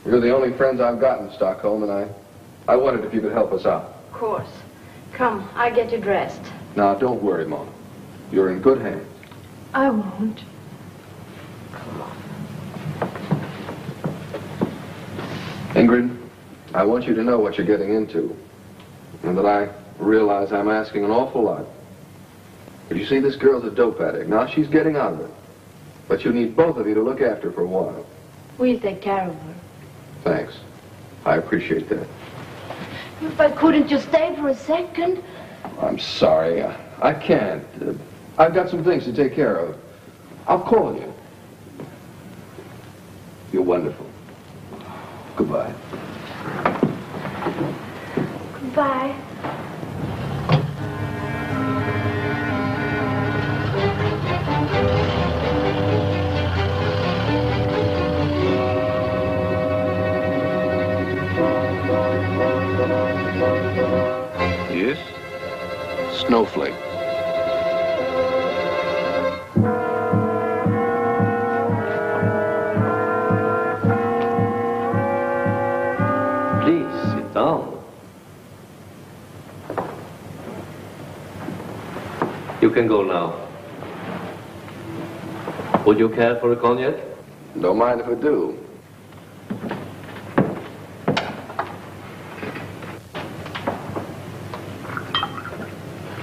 You're the only friends I've got in Stockholm, and I, I wondered if you could help us out. Of course. Come, I'll get you dressed. Now, don't worry, Mona. You're in good hands. I won't. Come on. Ingrid, I want you to know what you're getting into, and that I realize I'm asking an awful lot. But you see, this girl's a dope addict. Now she's getting out of it. But you need both of you to look after her for a while. We'll take care of her. Thanks. I appreciate that. But couldn't you stay for a second? I'm sorry. I, I can't. Uh, I've got some things to take care of. I'll call you. You're wonderful. Goodbye. Goodbye. Snowflake. Please, sit down. You can go now. Would you care for a cognac? Don't mind if I do.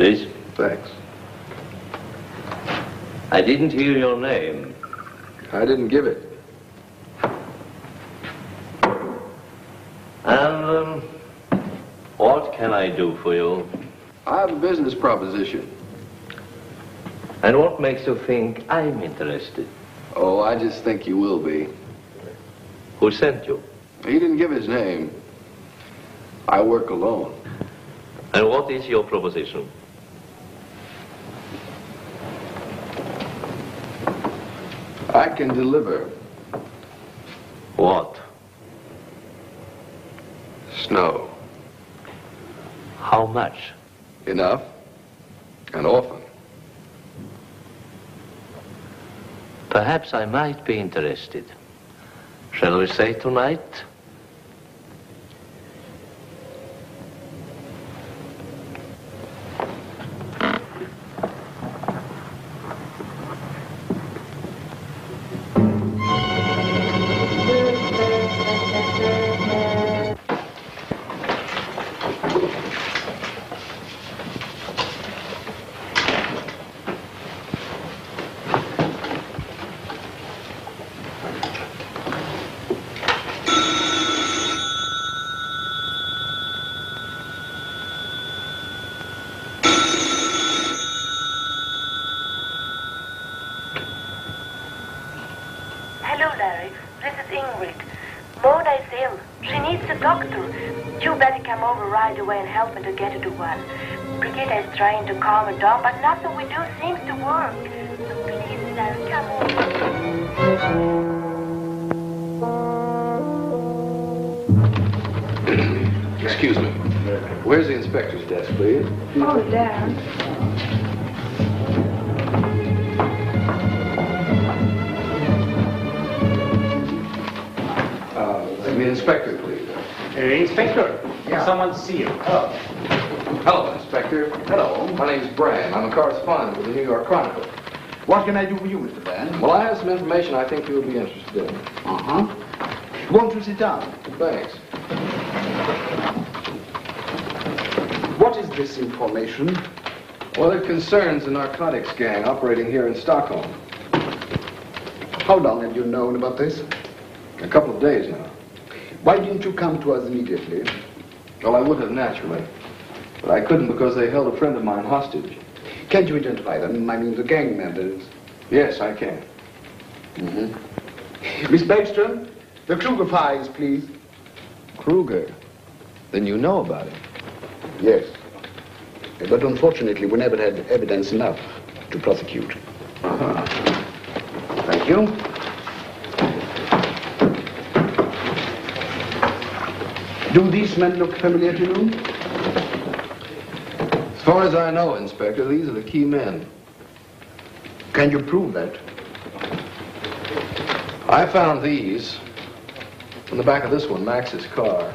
Please. Thanks. I didn't hear your name. I didn't give it. And um, what can I do for you? I have a business proposition. And what makes you think I'm interested? Oh, I just think you will be. Who sent you? He didn't give his name. I work alone. And what is your proposition? I can deliver What? snow. How much? Enough and often. Perhaps I might be interested. Shall we say tonight? Excuse me. Where's the inspector's desk, please? Oh, there. Uh, the inspector, please. Inspector, someone see you. Oh. Hello, Inspector. Hello. My name's Brandt. I'm a correspondent with the New York Chronicle. What can I do for you, Mr. Brandt? Well, I have some information I think you'll be interested in. Uh-huh. Won't you sit down? Thanks. This information? Well, it concerns a narcotics gang operating here in Stockholm. How long have you known about this? A couple of days now. Why didn't you come to us immediately? Well, I would have naturally. But I couldn't because they held a friend of mine hostage. Can't you identify them? I mean, the gang members. Yes, I can. Mm-hmm. Miss Bergström, the Kruger files, please. Kruger? Then you know about it? Yes. But unfortunately, we never had evidence enough to prosecute. Uh-huh. Thank you. Do these men look familiar to you? As far as I know, Inspector, these are the key men. Can you prove that? I found these in the back of this one, Max's car.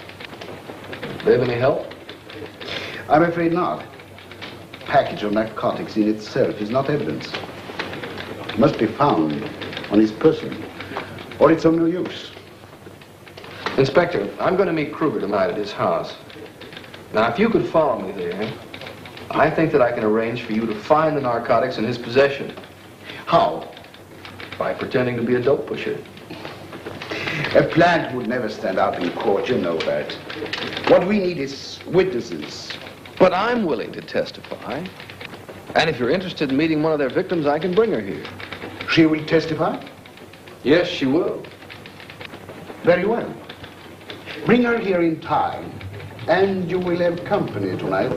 They have any help? I'm afraid not. Package of narcotics in itself is not evidence. It must be found on his person, or it's of no use. Inspector, I'm going to meet Kruger tonight at his house. Now, if you could follow me there, I think that I can arrange for you to find the narcotics in his possession. How? By pretending to be a dope pusher. A plant would never stand up in court, you know that. What we need is witnesses. But I'm willing to testify. And if you're interested in meeting one of their victims, I can bring her here. She will testify? Yes, she will. Very well. Bring her here in time, and you will have company tonight.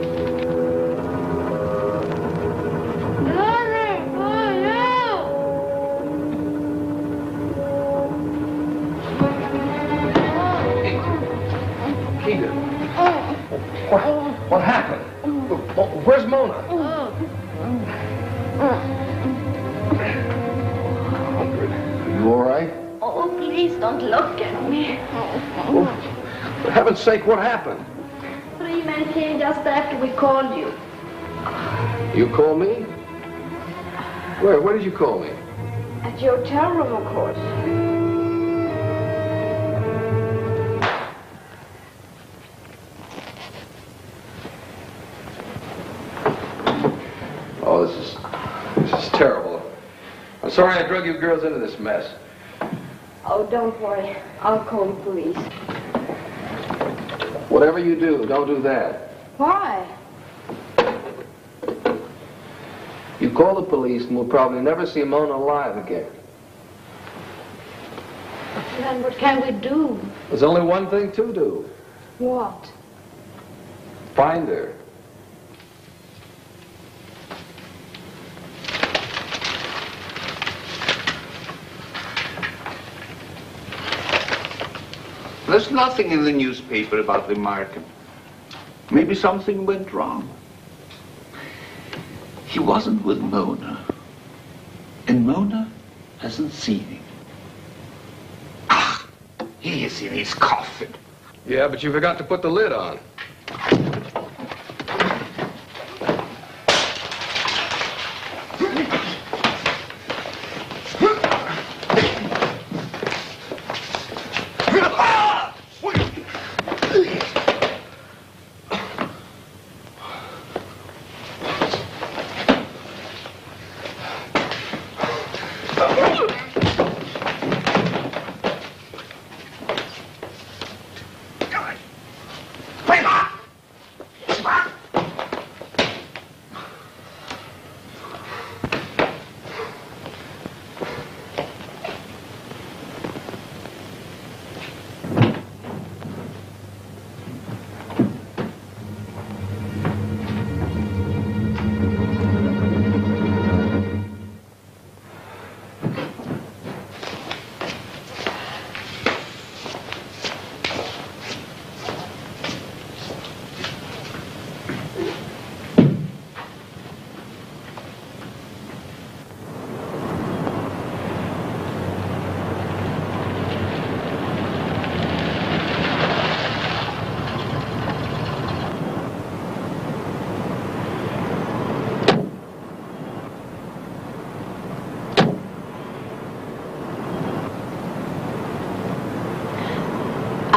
Keegan. Oh. What, heaven's sake, what happened? Three men came just after we called you. You called me? Where? Where did you call me? At your hotel room, of course. Oh, this is this is terrible. I'm sorry I drug you girls into this mess. Oh, don't worry. I'll call the police. Whatever you do, don't do that. Why? You call the police and we'll probably never see Mona alive again. Then what can we do? There's only one thing to do. What? Find her. There's nothing in the newspaper about the American. Maybe something went wrong. He wasn't with Mona. And Mona hasn't seen him. Ah, he is in his coffin. Yeah, but you forgot to put the lid on.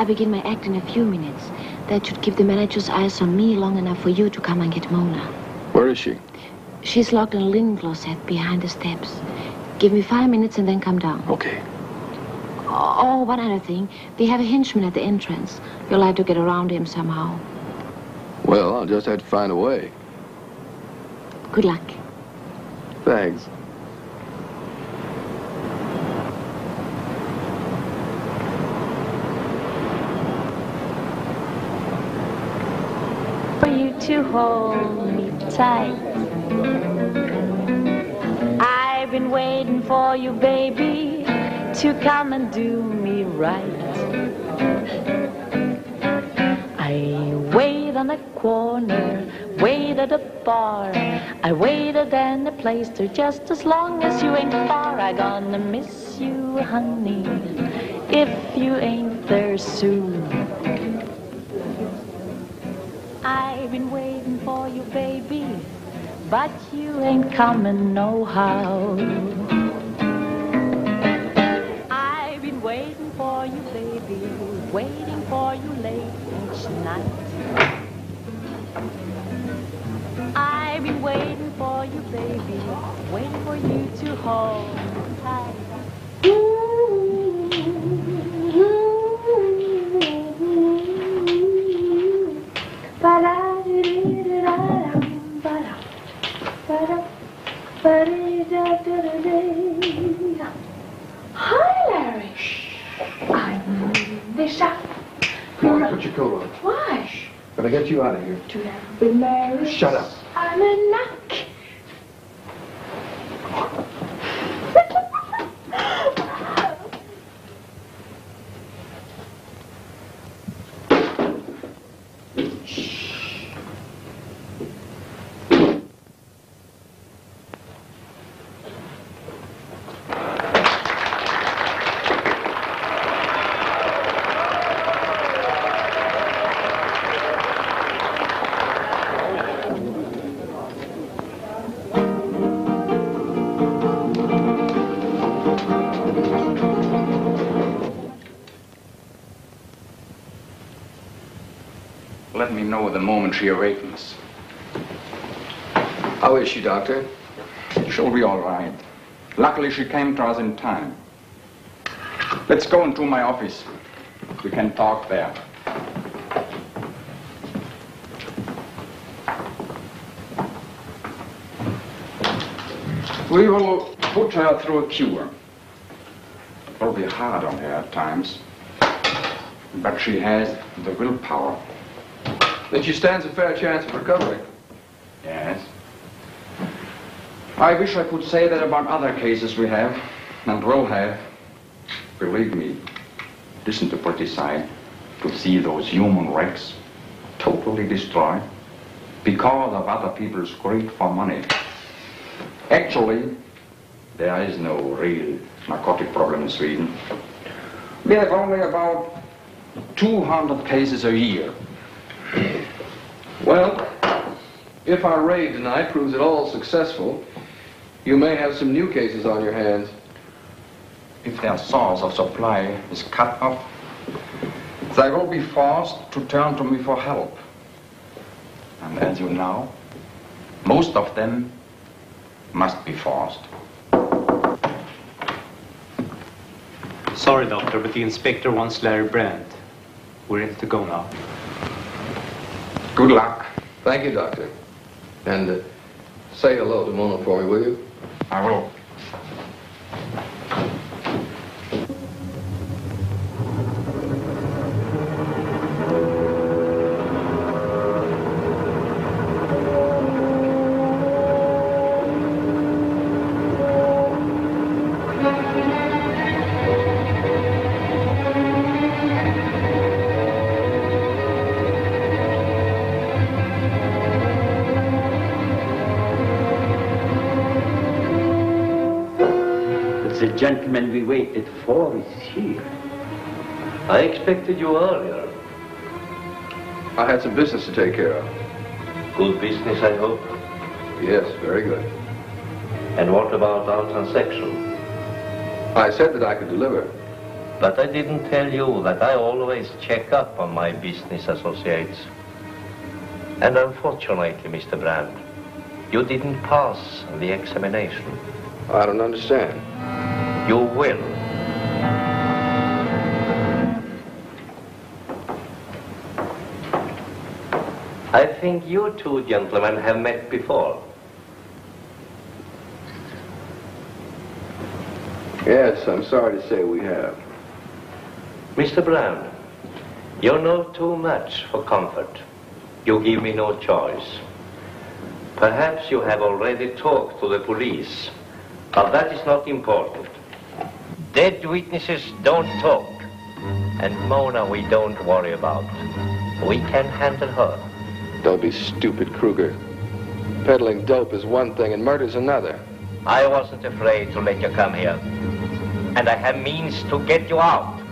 I begin my act in a few minutes. That should keep the manager's eyes on me long enough for you to come and get Mona. Where is she? She's locked in a linen closet behind the steps. Give me five minutes and then come down. Okay. Oh, one other thing. They have a henchman at the entrance. You'll have to get around him somehow. Well, I'll just have to find a way. Good luck. Thanks. for hold me tight. I've been waiting for you, baby, to come and do me right. I wait on the corner, wait at the bar. I waited and I placed her just as long as you ain't far. I gonna miss you, honey, if you ain't there soon. I've been waiting for you, baby, but you ain't coming no how. I've been waiting for you, baby, waiting for you late each night. I've been waiting for you, baby, waiting for you to hold me tight. Hi, Larry. I'm Lisha. Come on, put your coat on. Why? Gotta get you out of here. To never be married. Shut up. I'm a knock. Moment she awakens. How is she, Doctor? She'll be all right. Luckily, she came to us in time. Let's go into my office. We can talk there. We will put her through a cure. It will be hard on her at times, but she has the willpower. Then she stands a fair chance of recovery. Yes. I wish I could say that about other cases we have and will have. Believe me, it isn't a pretty sight to see those human wrecks totally destroyed because of other people's greed for money. Actually, there is no real narcotic problem in Sweden. We have only about 200 cases a year. Well, if our raid tonight proves at all successful, you may have some new cases on your hands. If their source of supply is cut off, they will be forced to turn to me for help. And as you know, most of them must be forced. Sorry, doctor, but the inspector wants Larry Brandt. We're ready to go now. Good luck. Thank you, Doctor. And uh, say hello to Mona for me, will you? I will. Gentleman we waited for is here. I expected you earlier. I had some business to take care of. Good business, I hope. Yes, very good. And what about our transaction? I said that I could deliver. But I didn't tell you that I always check up on my business associates. And unfortunately, Mr. Brandt, you didn't pass the examination. I don't understand. You will. I think you two gentlemen have met before. Yes, I'm sorry to say we have. Mr. Brown, you know too much for comfort. You give me no choice. Perhaps you have already talked to the police, but that is not important. Dead witnesses don't talk, and Mona we don't worry about. We can handle her. Don't be stupid, Kruger. Peddling dope is one thing and murder's another. I wasn't afraid to let you come here, and I have means to get you out.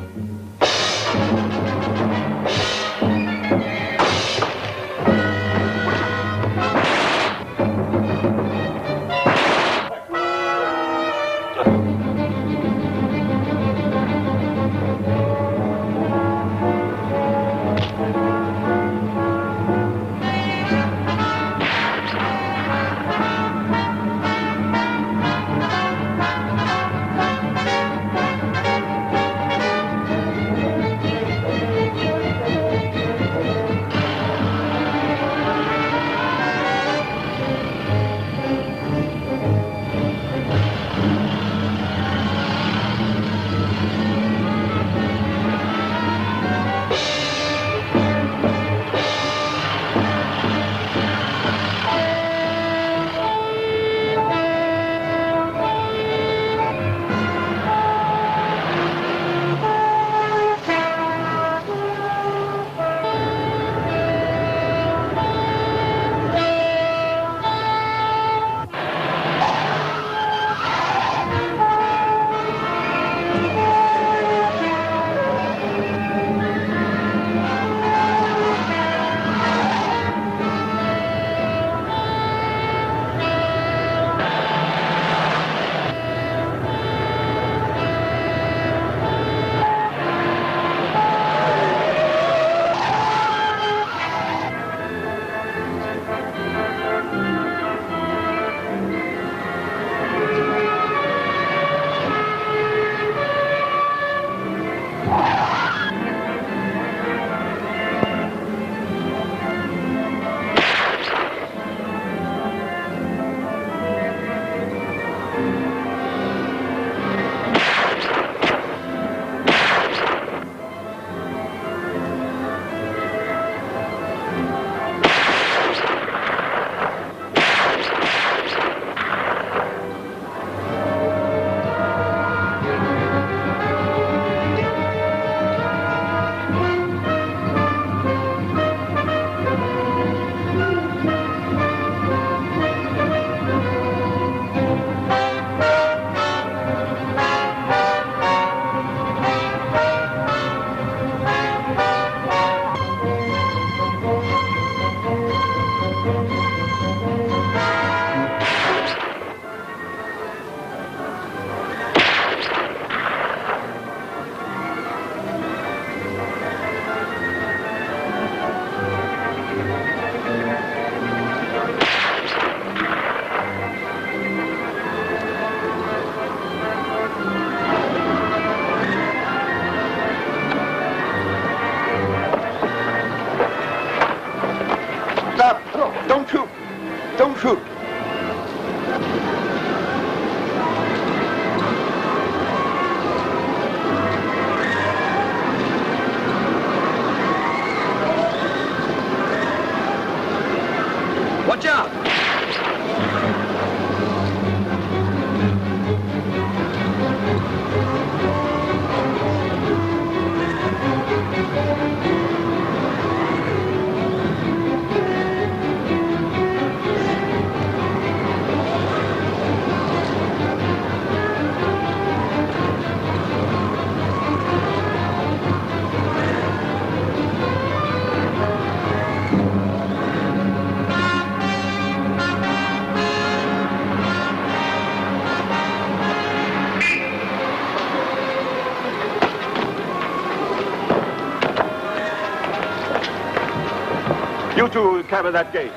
You cover that gate.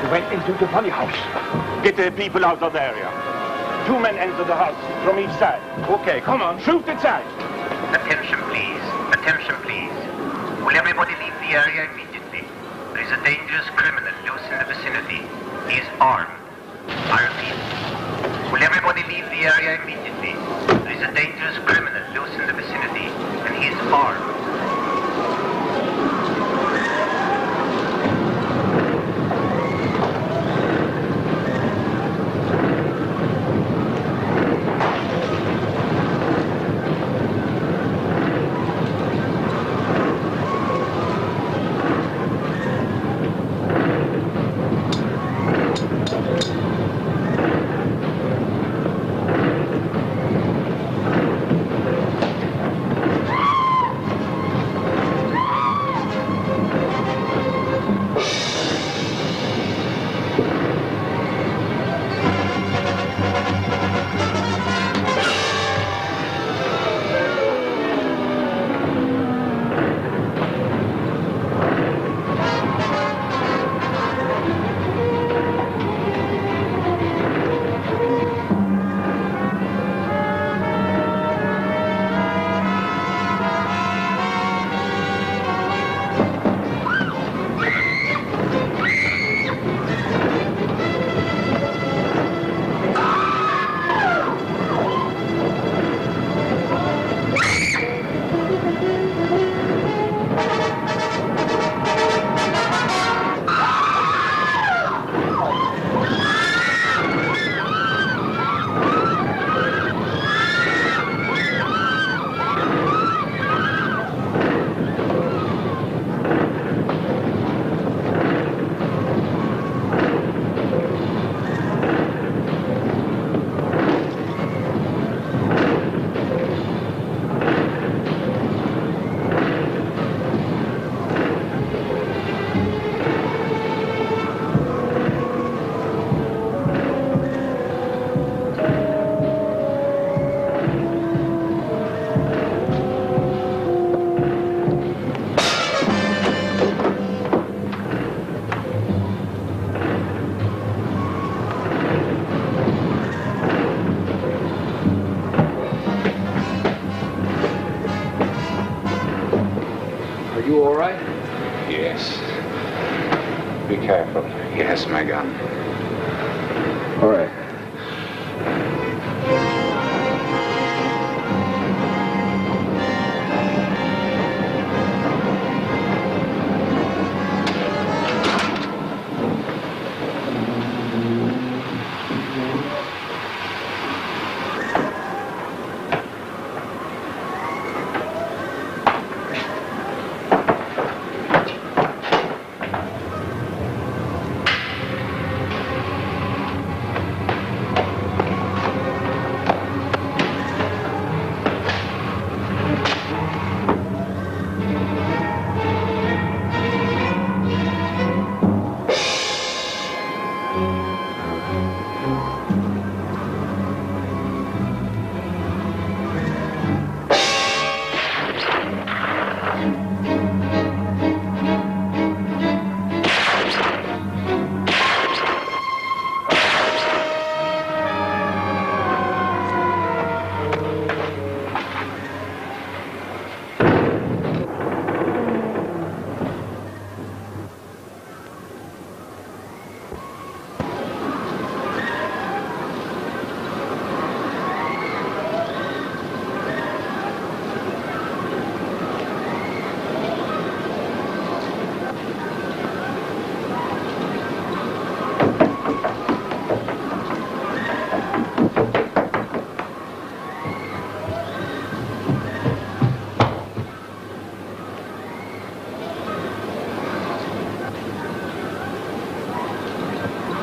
We went into the funny house. Get the people out of the area. Two men enter the house from each side. Okay, come on, shoot inside. Attention, please. Attention, please. Will everybody leave the area immediately? There is a dangerous criminal loose in the vicinity. He is armed. I repeat. Will everybody leave the area immediately? There is a dangerous criminal loose in the vicinity, and he is armed.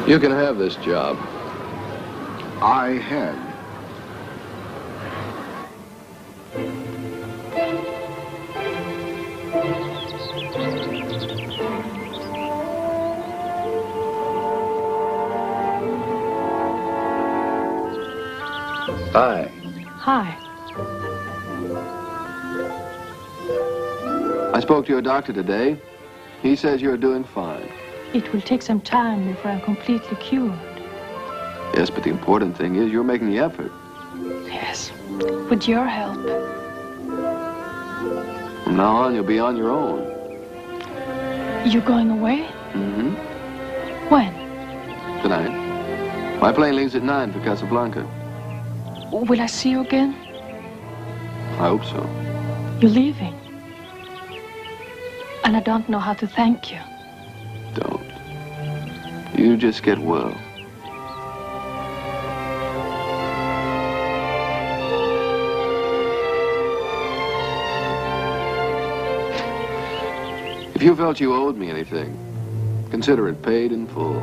You can have this job. I had. Hi. Hi. I spoke to your doctor today. He says you're doing fine. It will take some time before I'm completely cured. Yes, but the important thing is you're making the effort. Yes. With your help. From now on, you'll be on your own. You're going away? Mm-hmm. When? Tonight. My plane leaves at 9 for Casablanca. Will I see you again? I hope so. You're leaving. And I don't know how to thank you. You just get well. If you felt you owed me anything, consider it paid in full.